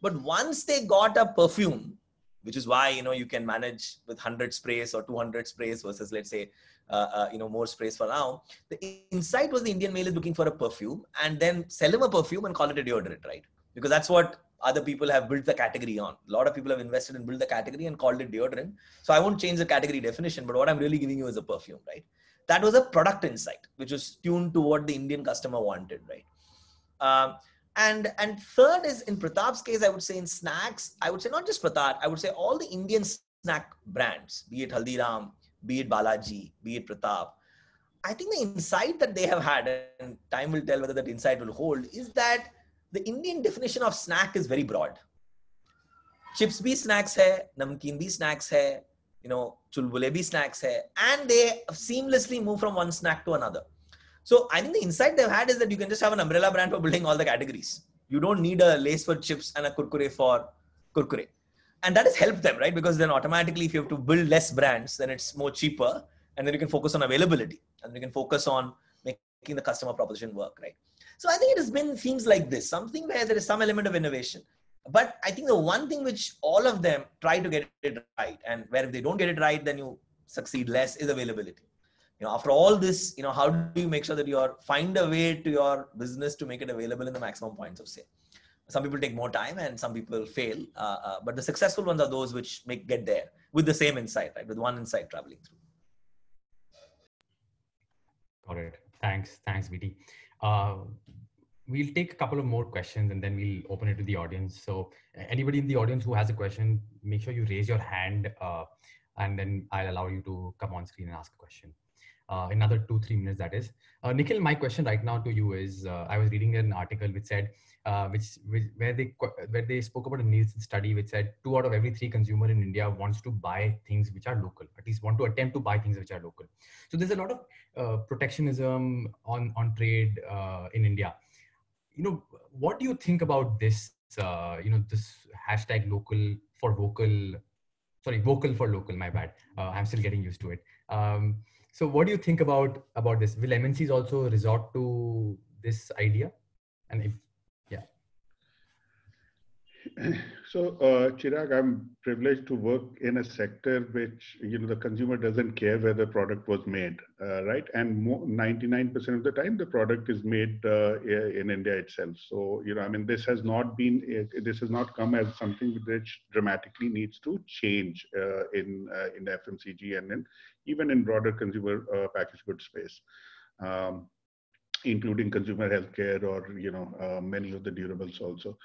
But once they got a perfume, which is why you know you can manage with 100 sprays or 200 sprays versus let's say uh, uh, you know more sprays for now. The insight was the Indian male is looking for a perfume and then sell him a perfume and call it a deodorant, right? Because that's what other people have built the category on. A lot of people have invested and built the category and called it deodorant. So I won't change the category definition, but what I'm really giving you is a perfume, right? That was a product insight, which was tuned to what the Indian customer wanted, right? Um, and and third is in Pratap's case, I would say in snacks, I would say not just Pratap, I would say all the Indian snack brands, be it Haldiram, be it Balaji, be it Pratap. I think the insight that they have had, and time will tell whether that insight will hold, is that the Indian definition of snack is very broad. Chips bhi snacks hai, namkeen bhi snacks hai, you know, chulbulebi snacks hai, and they seamlessly move from one snack to another. So I think the insight they've had is that you can just have an umbrella brand for building all the categories. You don't need a Lay's for chips and a kurkure for kurkure. And that has helped them, right? Because then automatically, if you have to build less brands, then it's more cheaper. And then you can focus on availability. And you can focus on making the customer proposition work, right? So I think it has been themes like this, something where there is some element of innovation. But I think the one thing which all of them try to get it right, and where if they don't get it right, then you succeed less, is availability. You know after all this you know how do you make sure that you are find a way to your business to make it available in the maximum points of sale? Some people take more time and some people fail uh, uh, but the successful ones are those which make get there with the same insight right? With one insight traveling through. Got it. Thanks. Thanks vt uh, we'll take a couple of more questions and then we'll open it to the audience so anybody in the audience who has a question make sure you raise your hand uh, and then i'll allow you to come on screen and ask a question uh, another two, three minutes that is. Uh, Nikhil, my question right now to you is, uh, I was reading an article which said, uh, which, which, where they where they spoke about a Nielsen study which said two out of every three consumer in India wants to buy things which are local, at least want to attempt to buy things which are local. So there's a lot of uh, protectionism on on trade in India. You know, what do you think about this? uh, you know, this hashtag local for vocal, sorry, vocal for local. My bad. I'm still getting used to it. Um, so what do you think about about this? Will MNCs also resort to this idea? And if. *clears throat* So uh, Chirag, I'm privileged to work in a sector which you know the consumer doesn't care where the product was made, uh, right? And 99% of the time the product is made uh, in India itself. So you know, I mean, this has not been this has not come as something which dramatically needs to change uh, in uh, in the FMCG and in even in broader consumer uh, packaged goods space, um, including consumer healthcare or you know many of the durables also.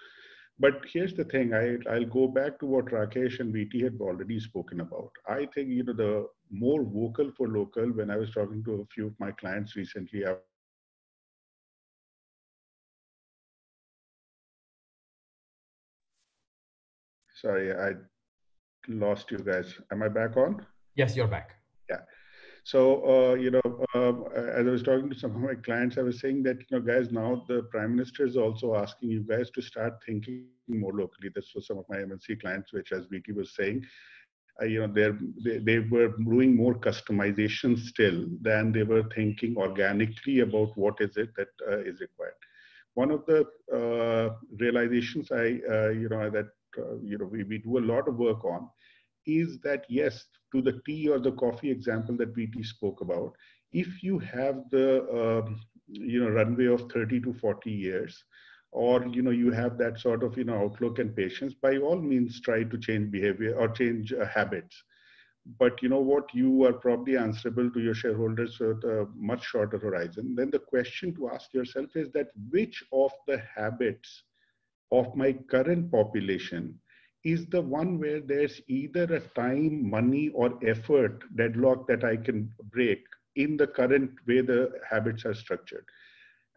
But here's the thing: I, I'll go back to what Rakesh and VT had already spoken about. I think you know the more vocal for local. When I was talking to a few of my clients recently, I Sorry, I lost you guys. Am I back on? Yes, you're back. So, uh, you know, uh, as I was talking to some of my clients, I was saying that, you know, guys, now the prime minister is also asking you guys to start thinking more locally. This was some of my MNC clients, which, as Vicky was saying, uh, you know, they're, they, they were doing more customization still than they were thinking organically about what is it that uh, is required. One of the uh, realizations I, uh, you know, that, you know, we, we do a lot of work on is that yes, to the tea or the coffee example that VT spoke about, if you have the um, you know runway of 30 to 40 years, or you know you have that sort of you know outlook and patience, by all means try to change behavior or change uh, habits. But you know what, you are probably answerable to your shareholders with a much shorter horizon. Then the question to ask yourself is that which of the habits of my current population is the one where there's either a time, money, or effort deadlock that I can break in the current way the habits are structured.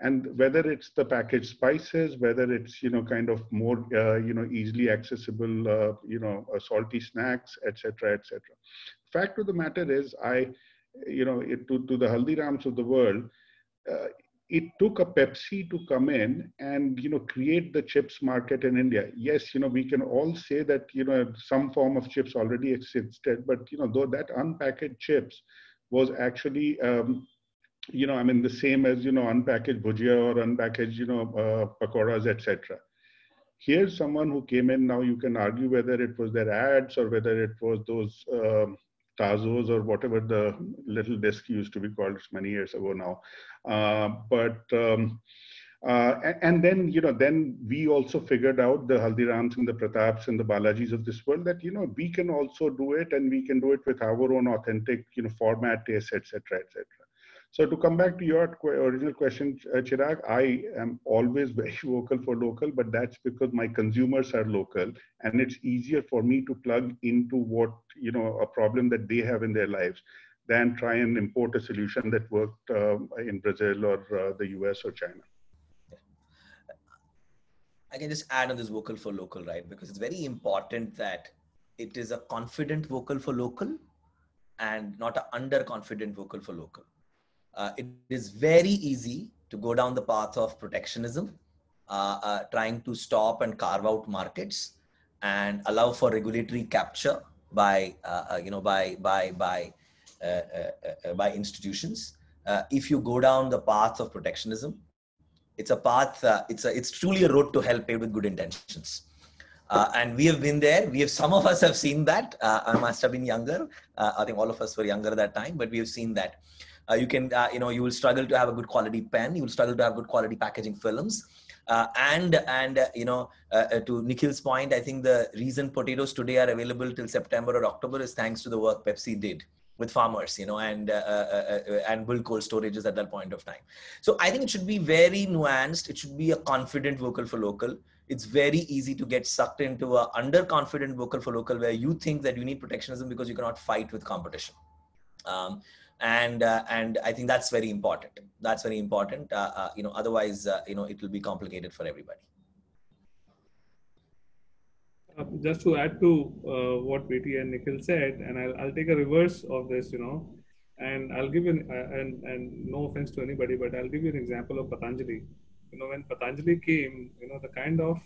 And whether it's the packaged spices, whether it's you know kind of more uh, you know easily accessible uh, you know uh, salty snacks, etc., etc. Fact of the matter is, I you know it, to to the Haldirams of the world, uh, it took a Pepsi to come in and you know create the chips market in India. Yes, you know we can all say that you know some form of chips already existed, but you know though that unpackaged chips was actually um, you know I mean the same as you know unpackaged bhujia or unpackaged you know uh, pakoras etc. Here's someone who came in. Now you can argue whether it was their ads or whether it was those. Um, Tazos or whatever the little disc used to be called many years ago now. Uh, but um, uh, and then you know then we also figured out the haldirams and the prataps and the balajis of this world that you know we can also do it and we can do it with our own authentic you know format taste etc etc so to come back to your original question, uh, Chirag, I am always *laughs* very vocal for local, but that's because my consumers are local, and it's easier for me to plug into what you know a problem that they have in their lives than try and import a solution that worked uh, in Brazil or uh, the US or China. I can just add on this vocal for local, right? Because it's very important that it is a confident vocal for local and not an underconfident vocal for local. Uh, it is very easy to go down the path of protectionism, uh, uh, trying to stop and carve out markets and allow for regulatory capture by uh, uh, you know by by by by institutions. if you go down the path of protectionism, it's a path. it's a it's truly a road to hell paved with good intentions. Uh, and we have been there. We have some of us have seen that. Uh, I must have been younger. Uh, I think all of us were younger at that time, but we have seen that. You can, you know, you will struggle to have a good quality pen. You will struggle to have good quality packaging films. Uh, and and uh, you know uh, to Nikhil's point, I think the reason potatoes today are available till September or October is thanks to the work Pepsi did with farmers, you know, and and build cold storages at that point of time. So I think it should be very nuanced. It should be a confident vocal for local it's very easy to get sucked into a underconfident vocal for local where you think that you need protectionism because you cannot fight with competition um, and uh, and i think that's very important. That's very important. Uh, uh, you know otherwise uh, you know it will be complicated for everybody. Uh, just to add to uh, what VT and Nikhil said, and I'll, I'll take a reverse of this, you know, and I'll give you, and, and no offense to anybody, but I'll give you an example of Patanjali. You know, when Patanjali came, you know, the kind of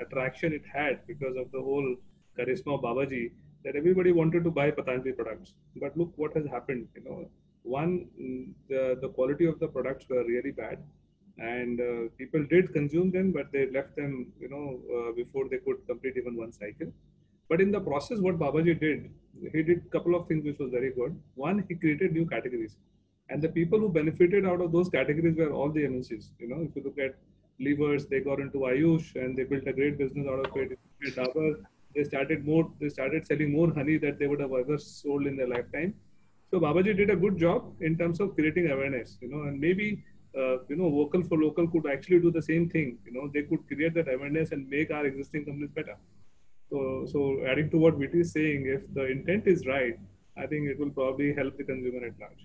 attraction it had because of the whole charisma of Babaji, that everybody wanted to buy Patanjali products. But look what has happened. You know, one, the, the quality of the products were really bad, and uh, people did consume them, but they left them, you know, uh, before they could complete even one cycle. But in the process, what Babaji did, he did a couple of things which was very good. One, he created new categories. And the people who benefited out of those categories were all the MNCs. You know, if you look at levers, they got into Ayush and they built a great business out of it. Dabur, they started more, they started selling more honey that they would have ever sold in their lifetime. So Babaji did a good job in terms of creating awareness, you know, and maybe uh, you know, vocal for local could actually do the same thing. You know, they could create that awareness and make our existing companies better. So, so adding to what VT is saying, if the intent is right, I think it will probably help the consumer at large.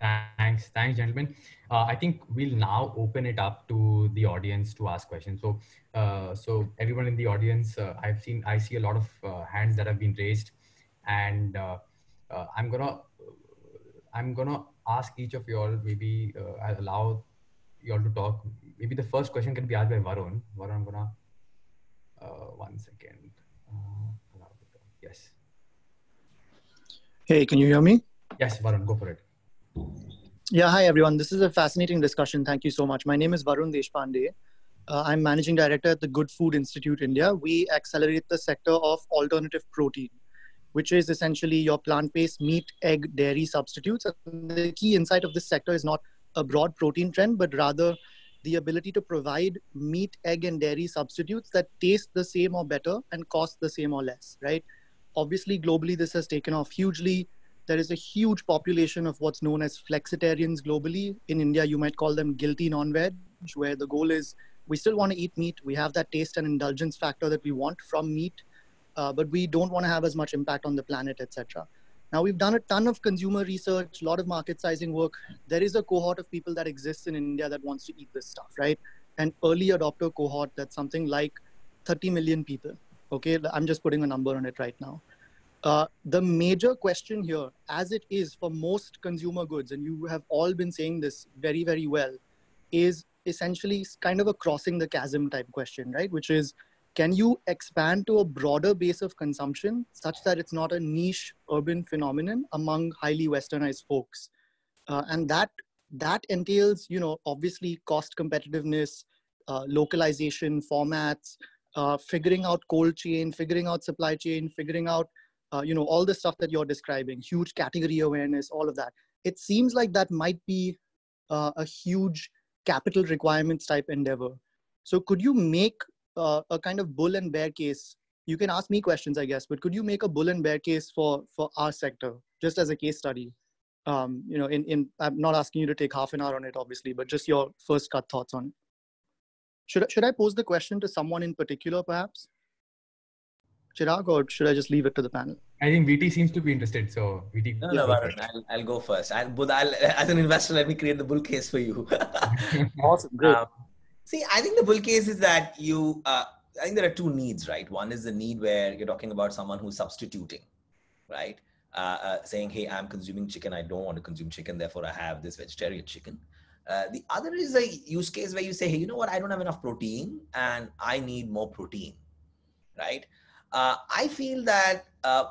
Thanks, thanks, gentlemen. Uh, I think we'll now open it up to the audience to ask questions. So, uh, so everyone in the audience, uh, I've seen, I see a lot of uh, hands that have been raised, and uh, uh, I'm gonna, I'm gonna ask each of you all. Maybe I'll allow you all to talk. Maybe the first question can be asked by Varun. Varun, I'm gonna, one second. yes. Hey, can you hear me? Yes, Varun, go for it. Yeah, hi everyone. This is a fascinating discussion. Thank you so much. My name is Varun Deshpande. Uh, I'm managing director at the Good Food Institute India. We accelerate the sector of alternative protein, which is essentially your plant based meat, egg, dairy substitutes. And the key insight of this sector is not a broad protein trend, but rather the ability to provide meat, egg, and dairy substitutes that taste the same or better and cost the same or less, right? Obviously, globally, this has taken off hugely there is a huge population of what's known as flexitarians globally. In India, you might call them guilty non-veg, where the goal is we still want to eat meat. We have that taste and indulgence factor that we want from meat, uh, but we don't want to have as much impact on the planet, etc. Now we've done a ton of consumer research, a lot of market sizing work. There is a cohort of people that exists in India that wants to eat this stuff, right? An early adopter cohort that's something like 30 million people. Okay, I'm just putting a number on it right now. Uh, the major question here, as it is for most consumer goods, and you have all been saying this very, very well, is essentially kind of a crossing the chasm type question, right? Which is, can you expand to a broader base of consumption such that it's not a niche urban phenomenon among highly westernized folks? Uh, and that that entails, you know, obviously cost competitiveness, uh, localization, formats, uh, figuring out cold chain, figuring out supply chain, figuring out uh, you know all the stuff that you're describing huge category awareness all of that. It seems like that might be uh, a huge capital requirements type endeavor. So could you make uh, a kind of bull and bear case? You can ask me questions i guess but could you make a bull and bear case for for our sector just as a case study? Um, you know in in i'm not asking you to take half an hour on it obviously but just your first cut thoughts on it. Should, should i pose the question to someone in particular perhaps Chirag, or should I just leave it to the panel? I think VT seems to be interested, so VT. No, no, Varun, I'll, I'll go first. I'll, I'll, as an investor, let me create the bull case for you. *laughs* awesome, great. Um, see, I think the bull case is that you. Uh, I think there are two needs, right? One is the need where you're talking about someone who's substituting, right? Uh, uh, saying, hey, I'm consuming chicken, I don't want to consume chicken, therefore I have this vegetarian chicken. Uh, the other is a use case where you say, hey, you know what, I don't have enough protein and I need more protein, right? Uh, I feel that uh,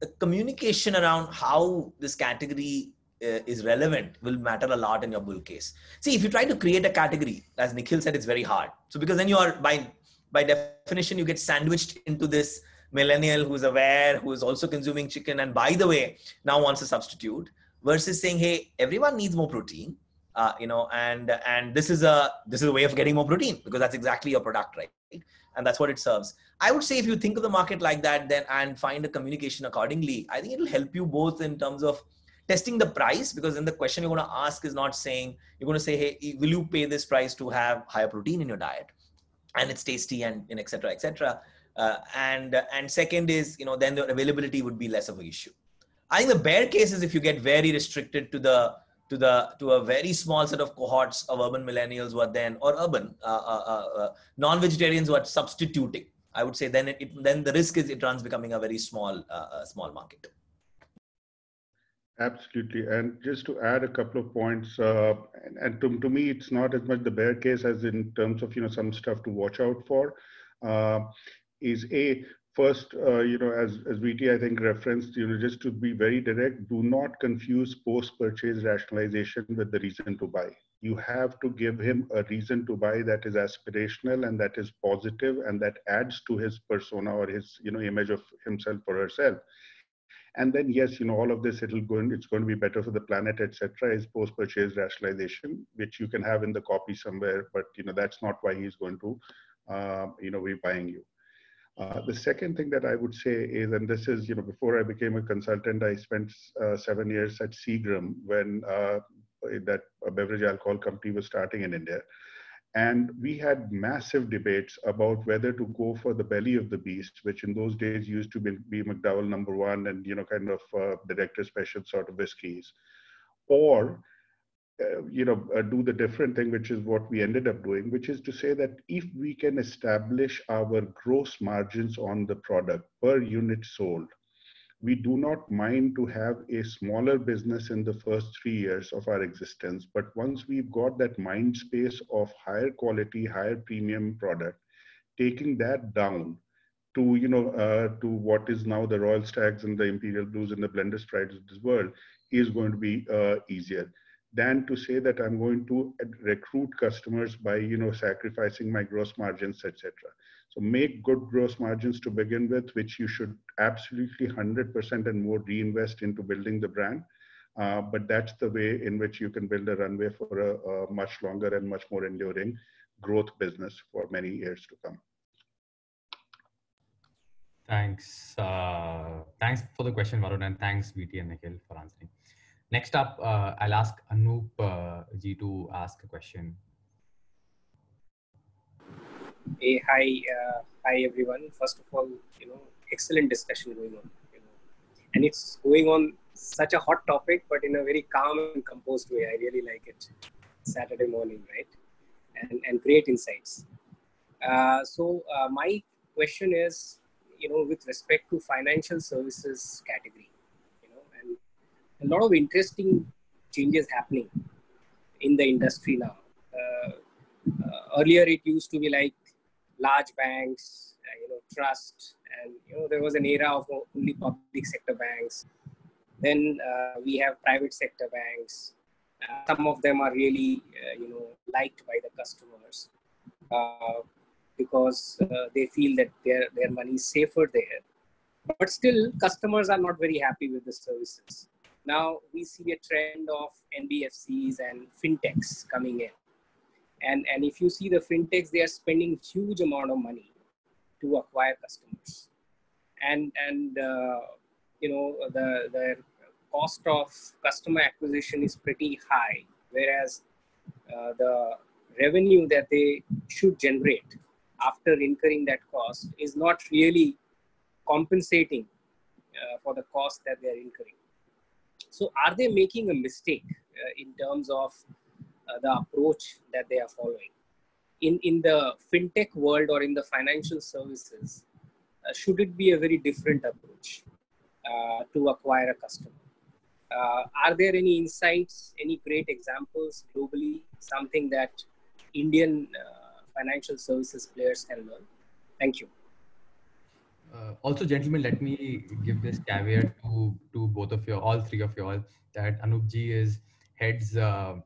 the communication around how this category uh, is relevant will matter a lot in your bull case. See, if you try to create a category, as Nikhil said, it's very hard. So because then you are by by definition you get sandwiched into this millennial who's aware, who's also consuming chicken, and by the way, now wants a substitute, versus saying, hey, everyone needs more protein. Uh, you know, and and this is a this is a way of getting more protein because that's exactly your product, right? And that's what it serves. I would say if you think of the market like that, then and find a communication accordingly, I think it'll help you both in terms of testing the price because then the question you're going to ask is not saying you're going to say hey will you pay this price to have higher protein in your diet? And it's tasty and, and et cetera et cetera. Uh, and and second is you know then the availability would be less of an issue. I think the bear case is if you get very restricted to the to the to a very small set of cohorts of urban millennials who are then or urban uh, uh, uh, non-vegetarians who are substituting i would say then it, then the risk is it runs becoming a very small small market Absolutely. And just to add a couple of points, uh, and, and to, to me, it's not as much the bear case as in terms of, you know, some stuff to watch out for. Uh, is a first, uh, you know, as, as VT, I think referenced, you know, just to be very direct, do not confuse post-purchase rationalization with the reason to buy. You have to give him a reason to buy that is aspirational and that is positive and that adds to his persona or his, you know, image of himself or herself and then yes you know all of this it'll go in, it's going to be better for the planet etc is post purchase rationalization which you can have in the copy somewhere but you know that's not why he's going to uh, you know be buying you uh, the second thing that I would say is, and this is, you know, before I became a consultant, I spent uh, seven years at Seagram when uh, that beverage alcohol company was starting in India. And we had massive debates about whether to go for the belly of the beast, which in those days used to be, be McDowell number one and, you know, kind of uh, director special sort of whiskeys, or, uh, you know, uh, do the different thing, which is what we ended up doing, which is to say that if we can establish our gross margins on the product per unit sold, we do not mind to have a smaller business in the first three years of our existence. But once we've got that mind space of higher quality, higher premium product, taking that down to you know uh, to what is now the Royal Stags and the Imperial Blues and the Blenders Prides of this world is going to be uh, easier than to say that I'm going to recruit customers by you know sacrificing my gross margins, etc. So make good gross margins to begin with, which you should absolutely 100% and more reinvest into building the brand. Uh, but that's the way in which you can build a runway for a, a, much longer and much more enduring growth business for many years to come. Thanks. Uh, thanks for the question, Varun, and thanks, VT and Nikhil, for answering. Next up, uh, I'll ask Anoop uh, G to ask a question. Hey, hi, uh, hi everyone. First of all, you know, excellent discussion going on, you know, and it's going on such a hot topic, but in a very calm and composed way. I really like it. Saturday morning, right? And and great insights. Uh, so uh, my question is, you know, with respect to financial services category, a lot of interesting changes happening in the industry now. Uh, uh earlier, it used to be like large banks, uh, you know, trust, and you know there was an era of only public sector banks. Then uh, we have private sector banks. Uh, some of them are really, uh, you know, liked by the customers because they feel that their their money is safer there. But still, customers are not very happy with the services. Now we see a trend of NBFCs and fintechs coming in. And and if you see the fintechs they are spending huge amount of money to acquire customers. And and uh, you know the the cost of customer acquisition is pretty high whereas uh, the revenue that they should generate after incurring that cost is not really compensating uh, for the cost that they are incurring so are they making a mistake uh, in terms of uh, the approach that they are following. In, in the fintech world or in the financial services, uh, should it be a very different approach? to acquire a customer. Uh, are there any insights, any great examples globally, something that Indian uh, financial services players can learn? Thank you. Uh, also, gentlemen, let me give this caveat to, to both of you, all three of you all, that Anupji is heads uh,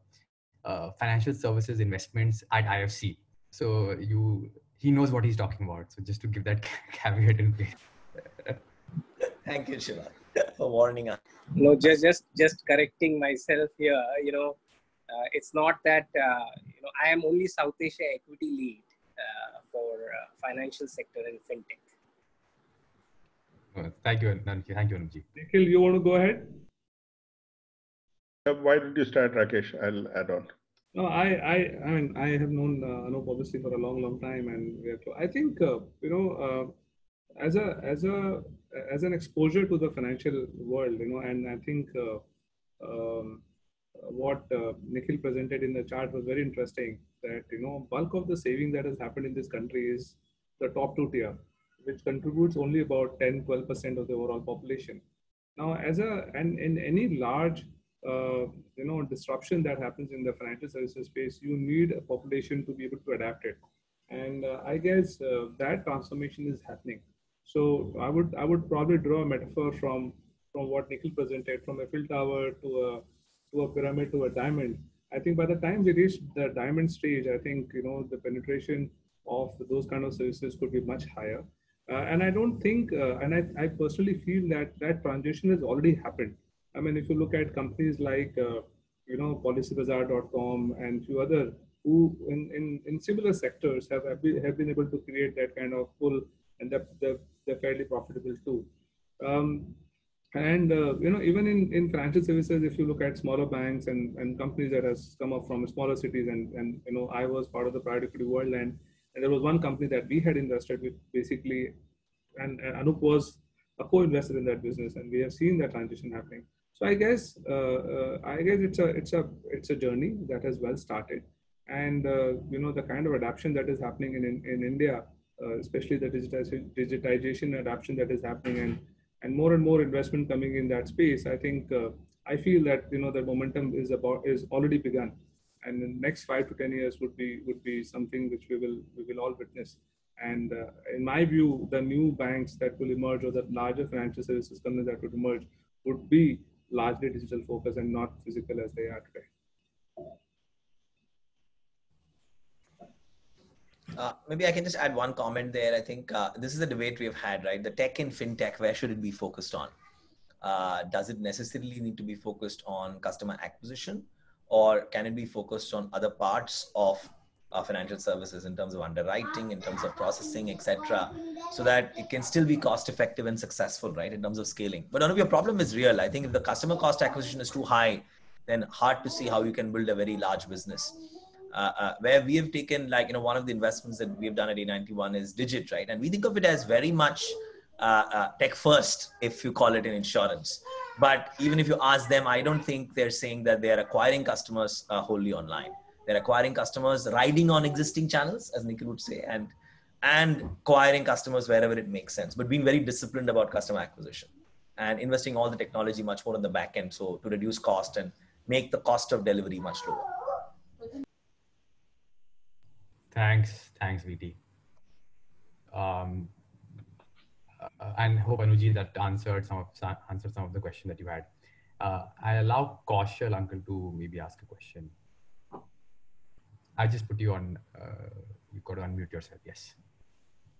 uh, financial services investments at IFC. So you he knows what he's talking about. So just to give that *laughs* caveat in place. Thank you, Shiva, for warning us. No, just just just correcting myself here. You know, uh, it's not that uh, you know I am only South Asia equity lead uh, for uh, financial sector and fintech. Thank you, Nanki. Thank you, Anupji. Nikhil, you want to go ahead? why don't you start, Rakesh? I'll add on. No, I, I, I mean, I have known uh, Anup obviously for a long, long time, and we are. I think uh, you know, uh, as a as a as an exposure to the financial world, you know, and I think uh, um, what uh, Nikhil presented in the chart was very interesting. That you know, bulk of the saving that has happened in this country is the top two tier, which contributes only about 10, 12 percent of the overall population. Now, as a and in any large uh, you know disruption that happens in the financial services space, you need a population to be able to adapt it. And uh, I guess uh, that transformation is happening. So I would I would probably draw a metaphor from from what Nikhil presented, from Eiffel Tower to a to a pyramid to a diamond. I think by the time we reach the diamond stage, I think you know the penetration of those kind of services could be much higher. Uh, and I don't think, uh, and I, I personally feel that that transition has already happened. I mean, if you look at companies like, uh, you know, policybazaar.com and few other who in, in, in similar sectors have, have been, have been able to create that kind of pull and they're, they're, they're fairly profitable too. Um, and, uh, you know, even in, in financial services, if you look at smaller banks and, and companies that has come up from smaller cities and, and, you know, I was part of the private equity world and, and there was one company that we had invested with basically, and, Anup was a co-investor in that business and we have seen that transition happening. So I guess uh, uh, I guess it's a it's a it's a journey that has well started, and uh, you know the kind of adoption that is happening in in, in India, especially the digitization, digitization adoption that is happening, and and more and more investment coming in that space. I think I feel that you know the momentum is about is already begun, and the next five to ten years would be would be something which we will we will all witness. And uh, in my view, the new banks that will emerge or the larger financial services companies that would emerge would be largely digital focus and not physical as they are today. Uh, maybe I can just add one comment there. I think uh, this is a debate we have had, right? The tech and fintech, where should it be focused on? Uh, does it necessarily need to be focused on customer acquisition or can it be focused on other parts of financial services in terms of underwriting, in terms of processing, etc., so that it can still be cost effective and successful, right, in terms of scaling. But none of your problem is real. I think if the customer cost acquisition is too high, then hard to see how you can build a very large business. Uh, uh, where we have taken, like, you know, one of the investments that we have done at A91 is Digit, right? And we think of it as very much uh, uh, tech first, if you call it an insurance. But even if you ask them, I don't think they're saying that they are acquiring customers uh, wholly online they're acquiring customers, riding on existing channels, as Nikhil would say, and and acquiring customers wherever it makes sense, but being very disciplined about customer acquisition and investing all the technology much more on the back end, so to reduce cost and make the cost of delivery much lower. Thanks, thanks, VT. Um, uh, and hope Anuji that answered some of answered some of the question that you had. Uh, I allow Kaushal uncle to maybe ask a question. I just put you on. Uh, you got to unmute yourself. Yes.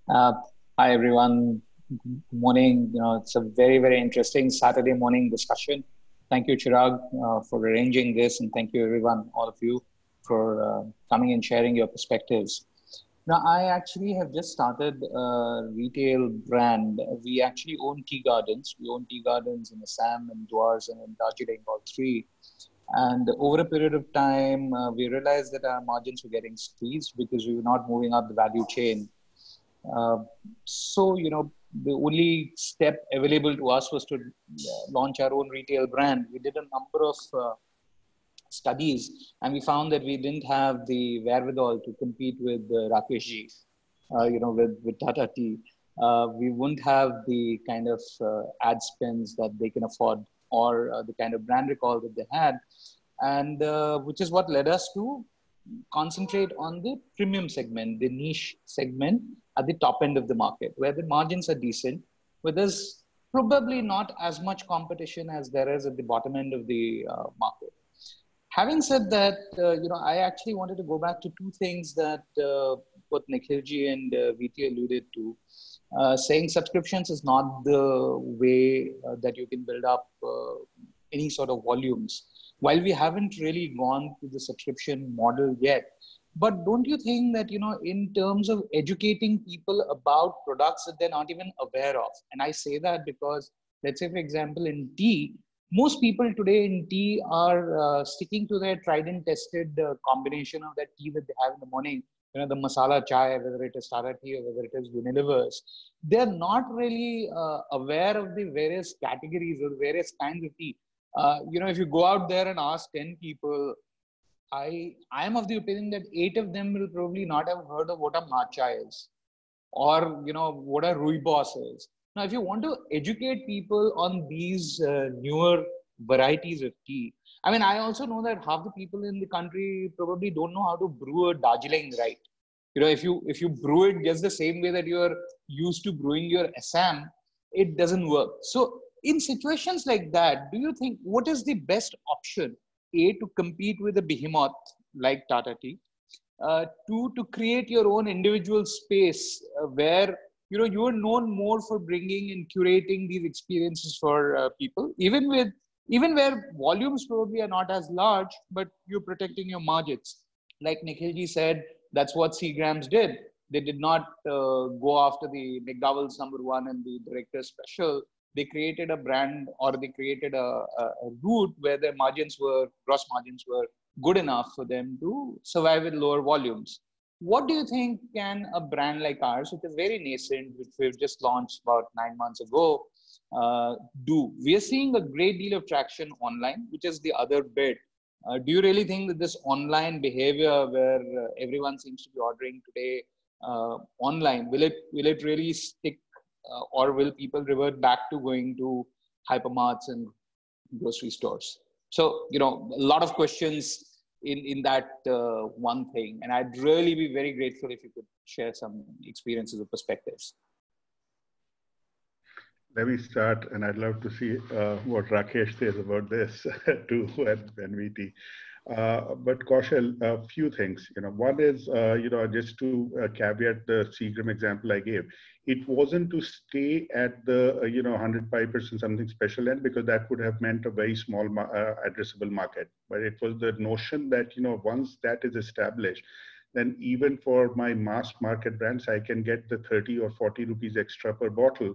Uh, hi everyone. Good morning. You know, it's a very very interesting Saturday morning discussion. Thank you, Chirag, uh, for arranging this, and thank you everyone, all of you, for uh, coming and sharing your perspectives. Now, I actually have just started a retail brand. We actually own tea gardens. We own tea gardens in Assam and Dooars and in Darjeeling, all three. And over a period of time, uh, we realized that our margins were getting squeezed because we were not moving up the value chain. Uh, so, you know, the only step available to us was to uh, launch our own retail brand. We did a number of uh, studies and we found that we didn't have the wherewithal to compete with uh, Rakeshji, uh, you know, with, with Tata Tea. uh, we wouldn't have the kind of uh, ad spends that they can afford or uh, the kind of brand recall that they had. And uh, which is what led us to concentrate on the premium segment, the niche segment at the top end of the market, where the margins are decent, where there's probably not as much competition as there is at the bottom end of the uh, market. Having said that, uh, you know, I actually wanted to go back to two things that uh, both Nikhilji and uh, VT alluded to. Uh, saying subscriptions is not the way uh, that you can build up uh, any sort of volumes. While we haven't really gone to the subscription model yet, but don't you think that you know in terms of educating people about products that they're not even aware of and i say that because let's say for example in tea most people today in tea are uh, sticking to their tried and tested uh, combination of that tea that they have in the morning you know the masala chai whether it is tata tea or whether it is unilever's they're not really uh, aware of the various categories or various kinds of tea uh, you know if you go out there and ask 10 people I I am of the opinion that eight of them will probably not have heard of what a matcha is, or you know what a rooibos is. Now, if you want to educate people on these uh, newer varieties of tea, I mean, I also know that half the people in the country probably don't know how to brew a Darjeeling right. You know, if you if you brew it just the same way that you are used to brewing your Assam, it doesn't work. So, in situations like that, do you think what is the best option? A, to compete with a behemoth like Tata Tea. Uh, two, to create your own individual space uh, where you know you are known more for bringing and curating these experiences for uh, people, even with even where volumes probably are not as large, but you're protecting your margins. Like Nikhilji said, that's what Seagram's did. They did not uh, go after the McDowell's number one and the director's special they created a brand or they created a, a, a route where their margins were gross margins were good enough for them to survive with lower volumes what do you think can a brand like ours which is very nascent which we've just launched about nine months ago uh, do we are seeing a great deal of traction online which is the other bit uh, do you really think that this online behavior where uh, everyone seems to be ordering today uh, online will it will it really stick uh, or will people revert back to going to hypermarts and grocery stores? So, you know, a lot of questions in, in that uh, one thing. And I'd really be very grateful if you could share some experiences or perspectives. Let me start, and I'd love to see uh, what Rakesh says about this *laughs* too at NVT. Uh, but Kaushal, a few things. You know, one is, uh, you know, just to uh, caveat the Seagram example I gave, it wasn't to stay at the, uh, you know, 105% something special end because that would have meant a very small uh, addressable market. But it was the notion that, you know, once that is established, then even for my mass market brands, I can get the 30 or 40 rupees extra per bottle.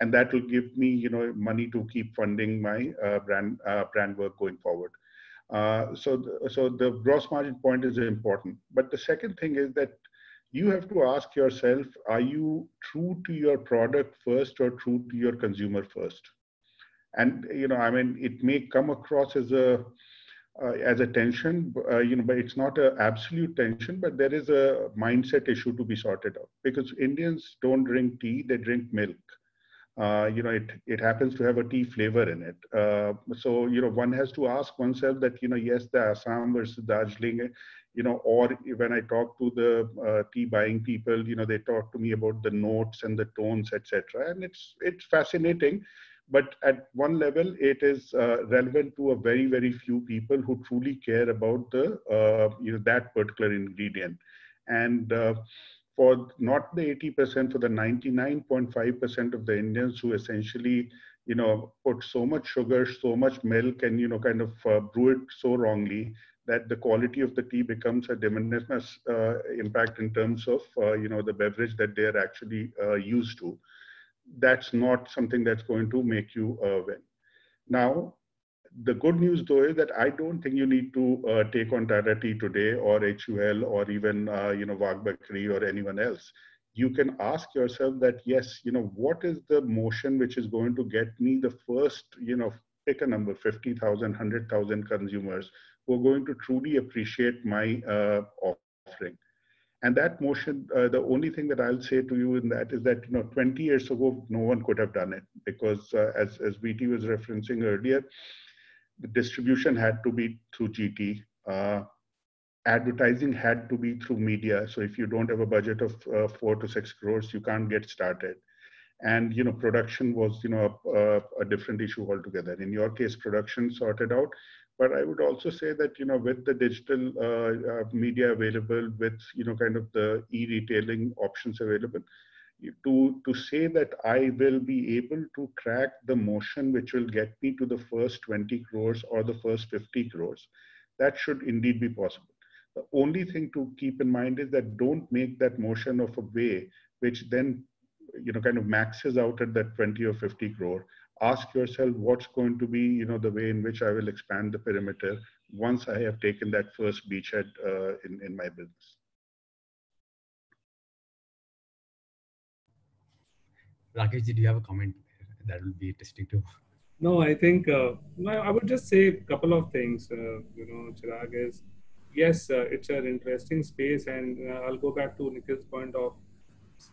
And that will give me, you know, money to keep funding my brand brand work going forward. Uh, so, the, so the gross margin point is important. But the second thing is that you have to ask yourself, are you true to your product first or true to your consumer first? And, you know, I mean, it may come across as a, uh, as a tension, uh, you know, but it's not an absolute tension, but there is a mindset issue to be sorted out because Indians don't drink tea, they drink milk uh, you know, it, it happens to have a tea flavor in it. Uh, so, you know, one has to ask oneself that, you know, yes, the Assam versus Darjeeling, you know, or when I talk to the uh, tea buying people, you know, they talk to me about the notes and the tones, etc. And it's, it's fascinating. But at one level, it is uh, relevant to a very, very few people who truly care about the, uh, you know, that particular ingredient. And for not the 80%, for the 99.5% of the Indians who essentially, you know, put so much sugar, so much milk, and you know, kind of uh, brew it so wrongly that the quality of the tea becomes a de minimis uh, impact in terms of, uh, you know, the beverage that they're actually uh, used to. That's not something that's going to make you uh, win. Now, the good news though is that I don't think you need to uh, take on Tata Tea today or HUL or even uh, you know Wagh Bakri or anyone else. You can ask yourself that yes, you know what is the motion which is going to get me the first you know pick a number 50,000, 100,000 consumers who are going to truly appreciate my uh, offering. And that motion, uh, the only thing that I'll say to you in that is that, you know, 20 years ago, no one could have done it because uh, as, as VT was referencing earlier, the distribution had to be through GT. Uh, advertising had to be through media. So if you don't have a budget of uh, four to six crores, you can't get started. And you know, production was you know a, a, different issue altogether. In your case, production sorted out. But I would also say that you know, with the digital uh, uh, media available, with you know, kind of the e-retailing options available, to to say that I will be able to crack the motion which will get me to the first 20 crores or the first 50 crores, that should indeed be possible. The only thing to keep in mind is that don't make that motion of a way which then you know kind of maxes out at that 20 or 50 crore ask yourself what's going to be you know the way in which i will expand the perimeter once i have taken that first beachhead uh, in in my business rakesh did you have a comment that will be interesting too no i think uh, i would just say a couple of things uh, you know chirag is yes uh, it's an interesting space and uh, i'll go back to nikhil's point of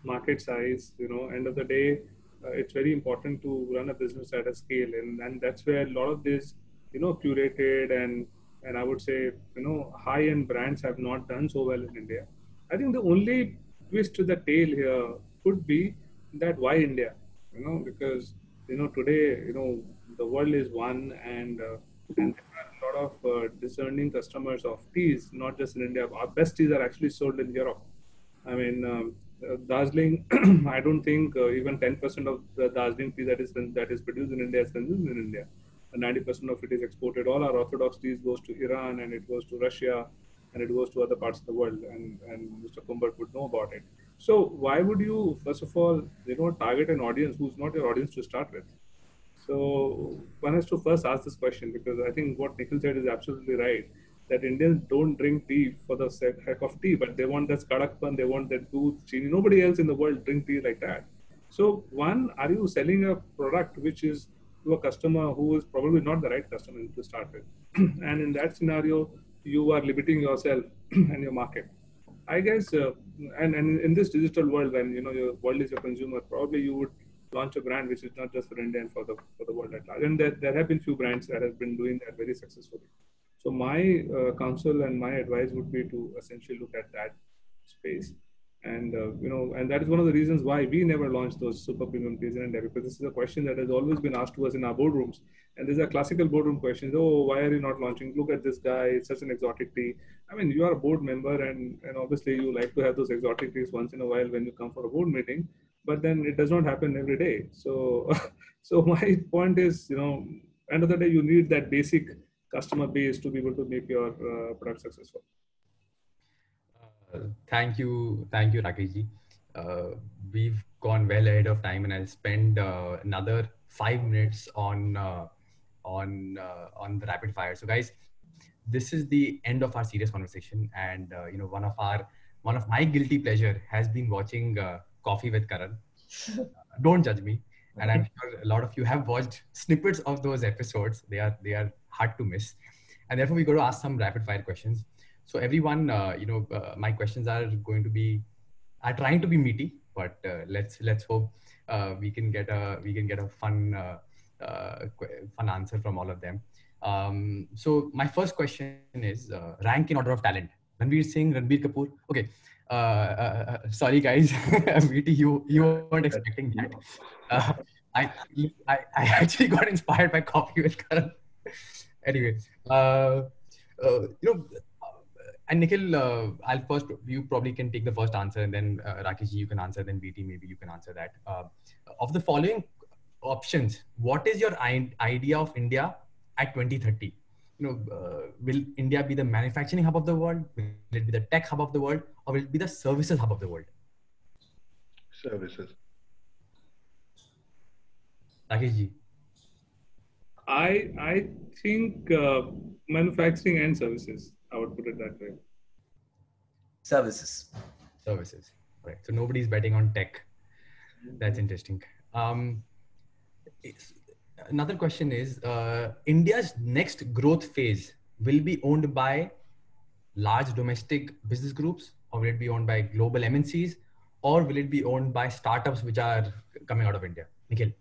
market size you know end of the day uh, it's very important to run a business at a scale and, and that's where a lot of this you know curated and and i would say you know high end brands have not done so well in india. I think the only twist to the tail here could be that why india you know because you know today you know the world is one and uh, and there are a lot of uh, discerning customers of teas not just in india our best teas are actually sold in europe i mean um, uh, Darjeeling, *clears throat* I don't think uh, even 10% of the Darjeeling tea that is that is produced in India is consumed in India. 90% of it is exported. All our Orthodox teas goes to Iran and it goes to Russia and it goes to other parts of the world. And, and Mr. Kumbhat would know about it. So why would you, first of all, you know, target an audience who's not your audience to start with? So one has to first ask this question because I think what Nikhil said is absolutely right that Indians don't drink tea for the heck of tea, but they want that kadakpan, they want that doodh, chini. Nobody else in the world drink tea like that. So, one, are you selling a product which is to a customer who is probably not the right customer to start with? *clears throat* and in that scenario, you are limiting yourself *clears throat* and your market. I guess, uh, and, and in this digital world, when you know your world is your consumer, probably you would launch a brand which is not just for India and for the for the world at large. And there, there have been few brands that have been doing that very successfully. So my uh, counsel and my advice would be to essentially look at that space. And uh, you know, and that is one of the reasons why we never launched those super premium teas in India because this is a question that has always been asked to us in our boardrooms. And these are classical boardroom questions. Oh, why are you not launching? Look at this guy; it's such an exotic tea. I mean, you are a board member, and and obviously you like to have those exotic teas once in a while when you come for a board meeting. But then it does not happen every day. So, *laughs* so my point is, you know, end of the day, you need that basic customer base to be able to make your uh, product successful. Uh, thank you, thank you, Rakeshji. Uh, we've gone well ahead of time, and I'll spend uh, another five minutes on uh, on uh, on the rapid fire. So, guys, this is the end of our serious conversation, and you know, one of our one of my guilty pleasure has been watching Coffee with Karan. *laughs* don't judge me and i'm sure a lot of you have watched snippets of those episodes they are they are hard to miss. And therefore, we got to ask some rapid fire questions. So everyone, uh, you know, uh, my questions are going to be, are trying to be meaty, but uh, let's let's hope uh, we can get a we can get a fun uh, uh, fun answer from all of them. Um, so my first question is rank in order of talent. Ranveer Singh, Ranbir Kapoor. Okay. sorry guys, *laughs* you you weren't expecting that. I, I I actually got inspired by Coffee with Karan *laughs* anyway, uh, uh, you know, and Nikhil, uh, I'll first, you probably can take the first answer and then uh, Rakesh, you can answer, then VT, maybe you can answer that. Uh, of the following options, what is your idea of India at 2030? You know, uh, will India be the manufacturing hub of the world? Will it be the tech hub of the world? Or will it be the services hub of the world? Services. Rakesh I I think uh, manufacturing and services. I would put it that way. Services. Services. Right. So nobody's betting on tech. That's interesting. Um, another question is uh, India's next growth phase will be owned by large domestic business groups, or will it be owned by global MNCs, or will it be owned by startups which are coming out of India? Nikhil.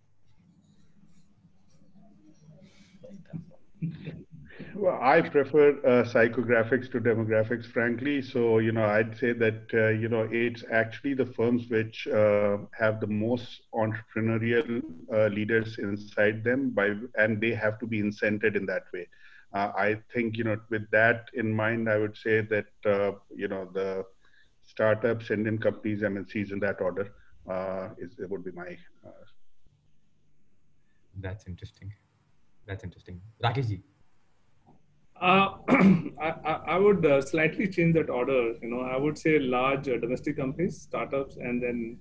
*laughs* Well, I prefer uh, psychographics to demographics, frankly. So, you know, I'd say that, uh, you know, it's actually the firms which uh, have the most entrepreneurial uh, leaders inside them, by and they have to be incented in that way. Uh, I think, you know, with that in mind, I would say that, uh, you know, the startups, Indian companies, MNCs in that order is it would be my. That's interesting. That's interesting. Rakeshji. Uh, *clears throat* I, I, would uh, slightly change that order. You know, I would say large uh, domestic companies, startups, and then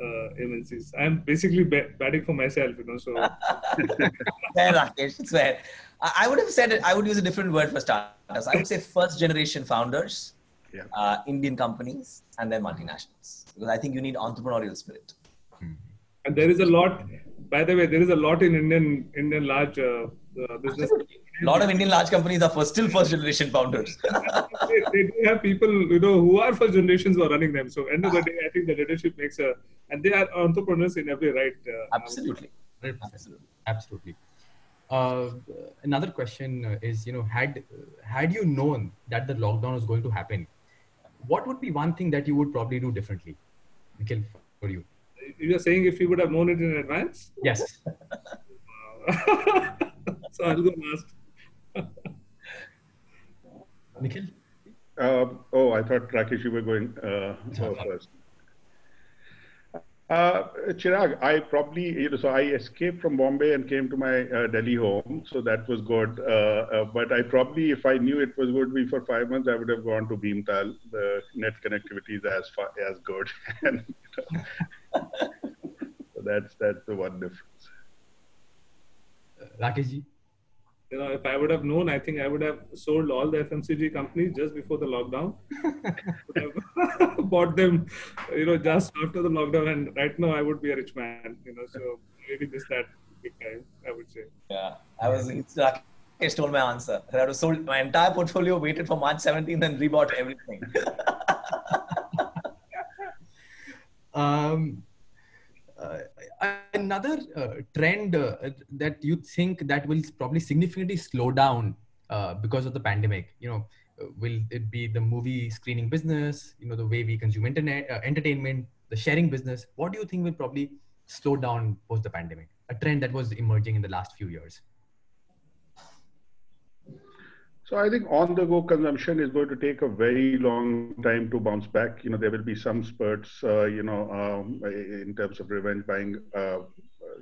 uh, MNCs. I'm basically batting for myself. You know, so. *laughs* fair, Rakesh. It's fair. I would have said it. I would use a different word for startups. I would say first generation founders, yeah. Uh, Indian companies, and then multinationals. Because I think you need entrepreneurial spirit. And there is a lot. By the way, there is a lot in Indian Indian large uh, business. Absolutely a lot of Indian large companies are first, still first generation founders. *laughs* they, they, do have people, you know, who are first generations who are running them. So end of the day, I think the leadership makes a, and they are entrepreneurs in every right. Uh, Absolutely. Absolutely. Absolutely. Uh, another question is, you know, had had you known that the lockdown was going to happen, what would be one thing that you would probably do differently, Nikhil, for you? You're saying if you would have known it in advance? Yes. *laughs* *laughs* so I'll go last. *laughs* Nikhil? Uh, oh, I thought Rakesh, you were going uh, first. Uh, Chirag, I probably, you know, so I escaped from Bombay and came to my uh, Delhi home, so that was good. Uh, uh, but I probably, if I knew it was going to be for five months, I would have gone to Bhimtal. The net connectivity is as far, as good, *laughs* and you *laughs* know, so that's that's the one difference. Rakeshji you know, if I would have known, I think I would have sold all the FMCG companies just before the lockdown. *laughs* *laughs* bought them, you know, just after the lockdown, and right now I would be a rich man. You know, so maybe this that big time, I would say. Yeah, I was. It's like I stole my answer. I would have sold my entire portfolio, waited for March 17th, and rebought everything. *laughs* um, uh, another uh, trend uh, that you think that will probably significantly slow down uh, because of the pandemic? You know will it be the movie screening business you know the way we consume internet entertainment the sharing business? What do you think will probably slow down post the pandemic? A trend that was emerging in the last few years so I think on-the-go consumption is going to take a very long time to bounce back. You know, there will be some spurts, uh, you know, um, in terms of revenge buying, uh,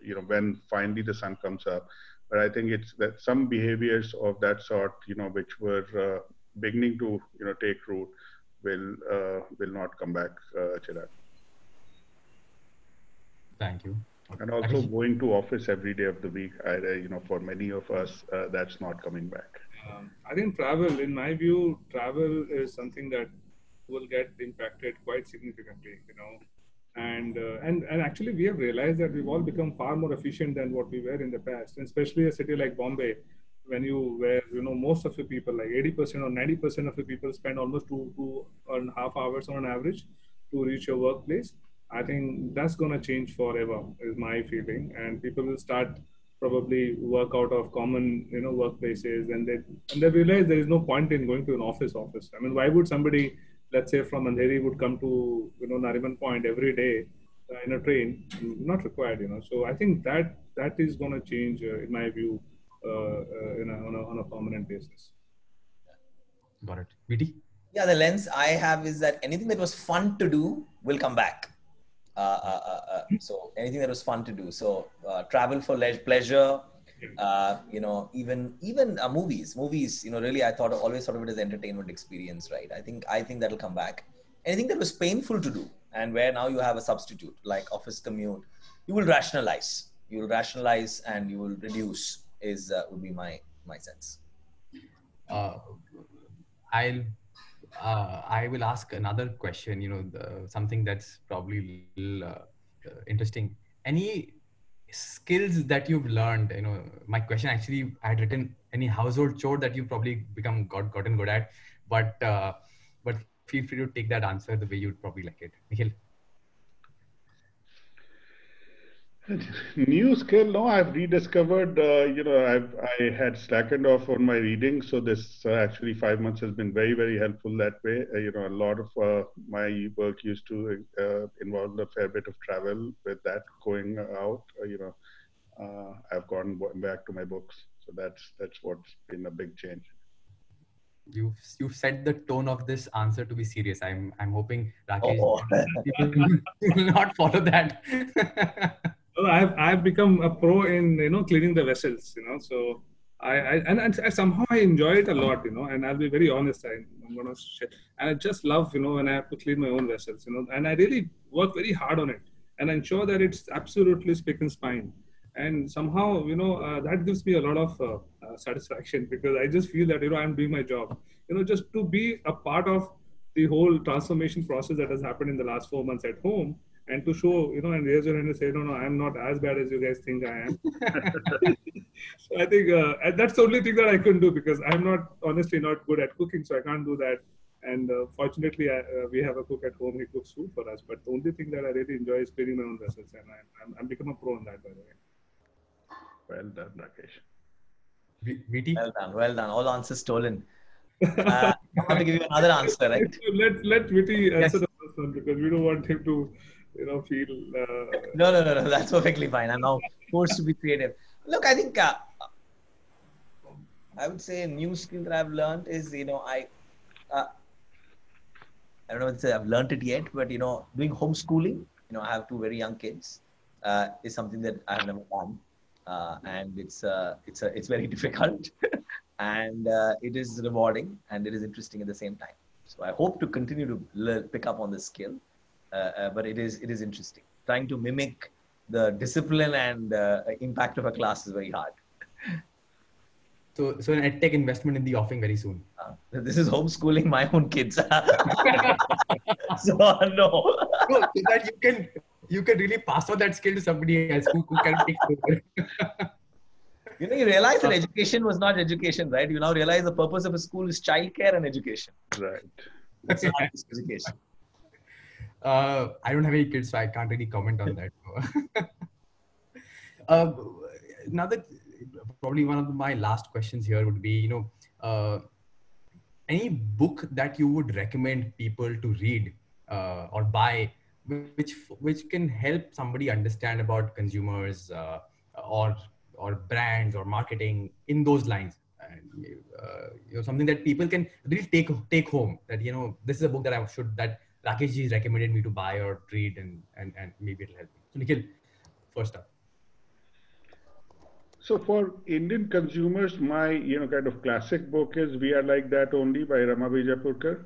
you know, when finally the sun comes up. But I think it's that some behaviors of that sort, you know, which were uh, beginning to, you know, take root, will uh, will not come back, uh, Chirag. Thank you. And also going to office every day of the week, I, you know, for many of us, uh, that's not coming back. Um, I think travel, in my view, travel is something that will get impacted quite significantly. You know, and uh, and and actually, we have realized that we've all become far more efficient than what we were in the past, and especially a city like Bombay, when you where you know most of the people, like 80% or 90% of the people, spend almost two two and a half hours on average to reach your workplace. I think that's going to change forever, is my feeling, and people will start probably work out of common you know workplaces. And they and they realize there is no point in going to an office office. I mean why would somebody let's say from andheri would come to you know nariman point every day uh, in a train? Not required you know. So i think that that is going to change uh, in my view uh, uh a, on, a, on a permanent basis. Got it. VT? yeah the lens i have is that anything that was fun to do will come back Uh, uh, uh, so anything that was fun to do. So travel for le- pleasure. you know, even even movies, movies. You know, really, I thought always thought of it as entertainment experience, right? I think I think that'll come back. Anything that was painful to do, and where now you have a substitute like office commute, you will rationalize. You will rationalize and you will reduce. Is would be my my sense. Uh, I'll uh, I will ask another question. You know, the, something that's probably little, uh, uh, interesting. Any skills that you've learned? You know, my question actually I had written any household chore that you've probably become got gotten good at. but uh, but feel free to take that answer the way you'd probably like it. Nikhil. New skill? No, I've rediscovered. Uh, you know, I've I had slackened off on my reading, so this uh, actually five months has been very very helpful that way. Uh, you know, a lot of uh, my work used to uh, involve a fair bit of travel. With that going out, uh, you know, I've gone back to my books, so that's that's what's been a big change. You've you've set the tone of this answer to be serious. I'm I'm hoping Rakesh oh. *laughs* will not follow that. *laughs* I've I've become a pro in you know cleaning the vessels. You know, so I, I and, and I, somehow I enjoy it a lot. You know, and I'll be very honest. I, I'm gonna share. and I just love you know when I have to clean my own vessels. You know, and I really work very hard on it and ensure that it's absolutely spick and spine. And somehow you know uh, that gives me a lot of uh, uh, satisfaction because I just feel that you know I'm doing my job. You know, just to be a part of the whole transformation process that has happened in the last four months at home and to show, you know, and raise your hand and say, no, no, I'm not as bad as you guys think I am. *laughs* so I think uh, that's the only thing that I can do because I'm not, honestly, not good at cooking, so I can't do that. And uh, fortunately, I, uh, we have a cook at home. He cooks food for us. But the only thing that I really enjoy is cleaning my own vessels, and I'm, I'm, become a pro in that, by the way. Well done, Rakesh. VT? Well done, well done. All answers stolen. *laughs* Uh, I have to give you another answer, right? Let let VT answer yes. the first one because we don't want him to you know feel uh... no no no no that's perfectly fine. I'm now forced to be creative. Look i think uh, i would say a new skill that i've learned is you know i uh, i don't know if i've learned it yet but you know doing homeschooling you know i have two very young kids uh, is something that i've never done uh, and it's uh, it's it's very *laughs* difficult and it is rewarding and it is interesting at the same time. So i hope to continue to pick up on this skill uh, uh, but it is it is interesting. Trying to mimic the discipline and uh, impact of a class is very hard. So, so an edtech investment in the offing very soon. Uh, this is homeschooling my own kids. *laughs* so no. no. So that you can you can really pass on that skill to somebody else who, who can take over. *laughs* you know, you realize that education was not education, right? You now realize the purpose of a school is childcare and education. Right. That's not education. Uh, I don't have any kids, so I can't really comment on that. *laughs* uh, now that probably one of my last questions here would be, you know, uh, any book that you would recommend people to read uh, or buy, which which can help somebody understand about consumers uh, or or brands or marketing in those lines. And, uh, you know, something that people can really take take home. That you know, this is a book that I should that Rakesh ji recommended me to buy or read and, and, and maybe it'll help me. So Nikhil, first up. So for Indian consumers, my you know kind of classic book is "We Are Like That Only" by Rama Bijapurkar.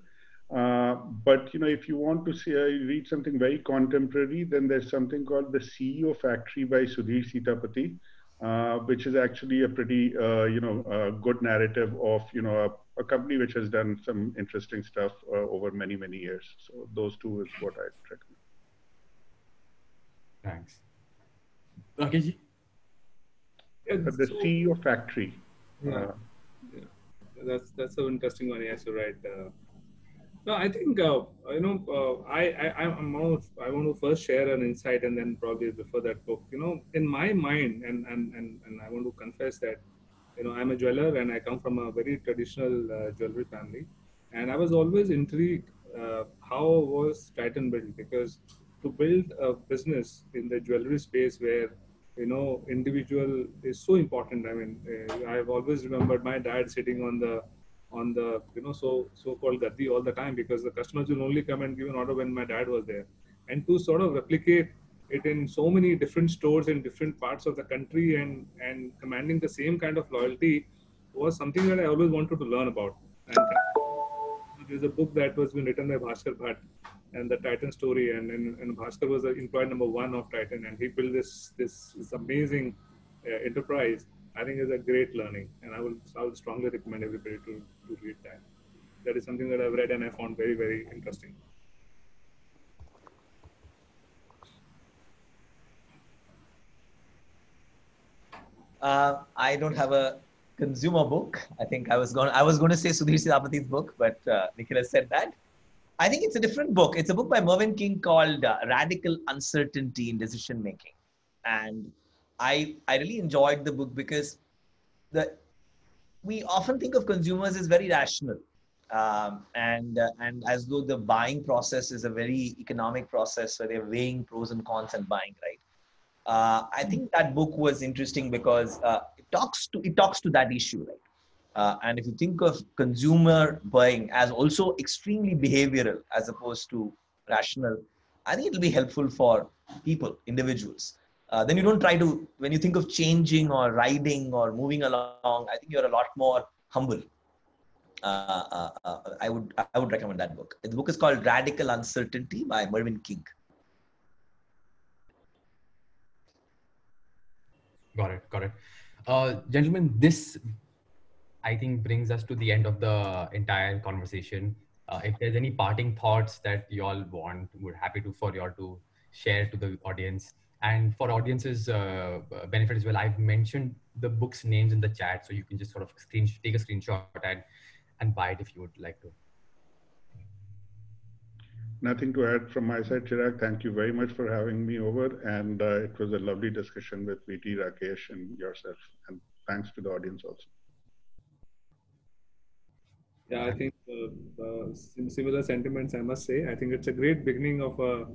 Uh, but you know, if you want to see, uh, read something very contemporary, then there's something called "The CEO Factory" by Sudhir Sitapati, uh, which is actually a pretty uh, you know good narrative of you know a a company which has done some interesting stuff uh, over many many years. So those two is what I recommend. Thanks. Rakesh yeah, the so, CEO factory. Yeah. Uh, yeah. That's that's an interesting one. Yes, you're right. Uh, no, I think uh, you know uh, I I I'm I want to first share an insight and then probably refer that book. You know, in my mind, and and and, and I want to confess that you know, I'm a jeweler and I come from a very traditional uh, jewelry family. And I was always intrigued uh, how was Titan built because to build a business in the jewelry space where you know individual is so important. I mean, uh, I've always remembered my dad sitting on the on the you know so so called gaddi all the time because the customers will only come and give an order when my dad was there. And to sort of replicate it in so many different stores in different parts of the country and and commanding the same kind of loyalty was something that I always wanted to learn about. And there's a book that was been written by Bhaskar Bhat and the Titan story, and, and, and Bhaskar was the employee number one of Titan, and he built this this, this amazing uh, enterprise. I think is a great learning, and I will I would strongly recommend everybody to, to read that. That is something that I've read and I found very very interesting. Uh, I don't have a consumer book. I think I was going I was going to say Sudhir Sitapati's book, but uh, said that. I think it's a different book. It's a book by Mervyn King called uh, Radical Uncertainty in Decision Making, and I I really enjoyed the book because the we often think of consumers as very rational, um, and uh, and as though the buying process is a very economic process where they're weighing pros and cons and buying right. Uh, I think that book was interesting because uh, it talks to it talks to that issue right. Uh, and if you think of consumer buying as also extremely behavioral as opposed to rational, I think it'll be helpful for people, individuals. Uh, then you don't try to, when you think of changing or riding or moving along, I think you're a lot more humble. Uh, uh, I would I would recommend that book. The book is called Radical Uncertainty by Mervyn King. Got it. Got it. Uh, gentlemen, this I think brings us to the end of the entire conversation. Uh, if there's any parting thoughts that you all want, we're happy to for you all to share to the audience. And for audience's uh, benefit as well, I've mentioned the books names in the chat, so you can just sort of screen take a screenshot and and buy it if you would like to. Nothing to add from my side, Chirag. Thank you very much for having me over, and uh, it was a lovely discussion with VT, Rakesh, and yourself. And thanks to the audience also. Yeah, I think uh, uh, similar sentiments. I must say, I think it's a great beginning of a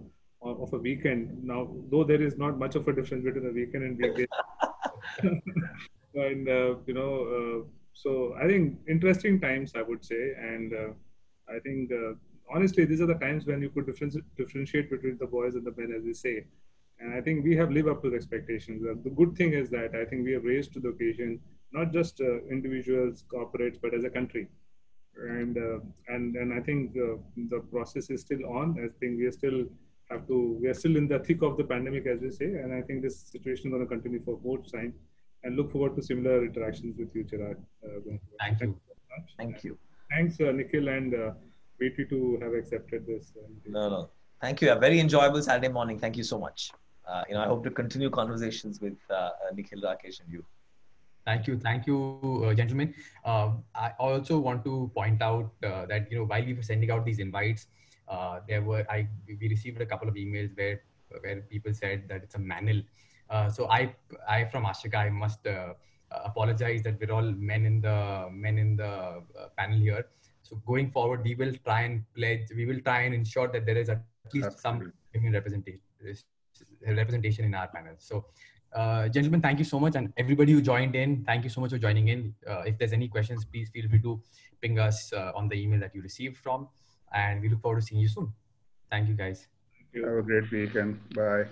of a weekend. Now, though there is not much of a difference between a weekend and weekday, *laughs* and uh, you know, uh, so I think interesting times, I would say, and uh, I think honestly, these are the times when you could differentiate between the boys and the men, as we say. And I think we have lived up to the expectations. the good thing is that I think we have raised to the occasion, not just individuals, corporates, but as a country and uh, and and I think uh, the process is still on. I think we are still have to we are still in the thick of the pandemic, as we say, and I think this situation is going to continue for more time. And look forward to similar interactions with you, Chirag. Uh, Thank, you. Thank you. Thanks, uh, Nikhil and uh, to have accepted this. no, no. Thank you. A very enjoyable Saturday morning. Thank you so much. Uh, you know, I hope to continue conversations with uh, uh, Nikhil, Rakesh, and you. Thank you, thank you, uh, gentlemen. Uh, I also want to point out uh, that you know while we were sending out these invites, uh, there were I we received a couple of emails where where people said that it's a manel. Uh, so I I from Ashika I must uh, apologize that we're all men in the men in the panel here. So going forward, we will try and pledge. We will try and ensure that there is at least Absolutely. some representation representation in our panel. So uh, gentlemen, thank you so much. And everybody who joined in, thank you so much for joining in. Uh, if there's any questions, please feel free to ping us uh, on the email that you received from. And we look forward to seeing you soon. Thank you, guys. Have a great weekend. Bye.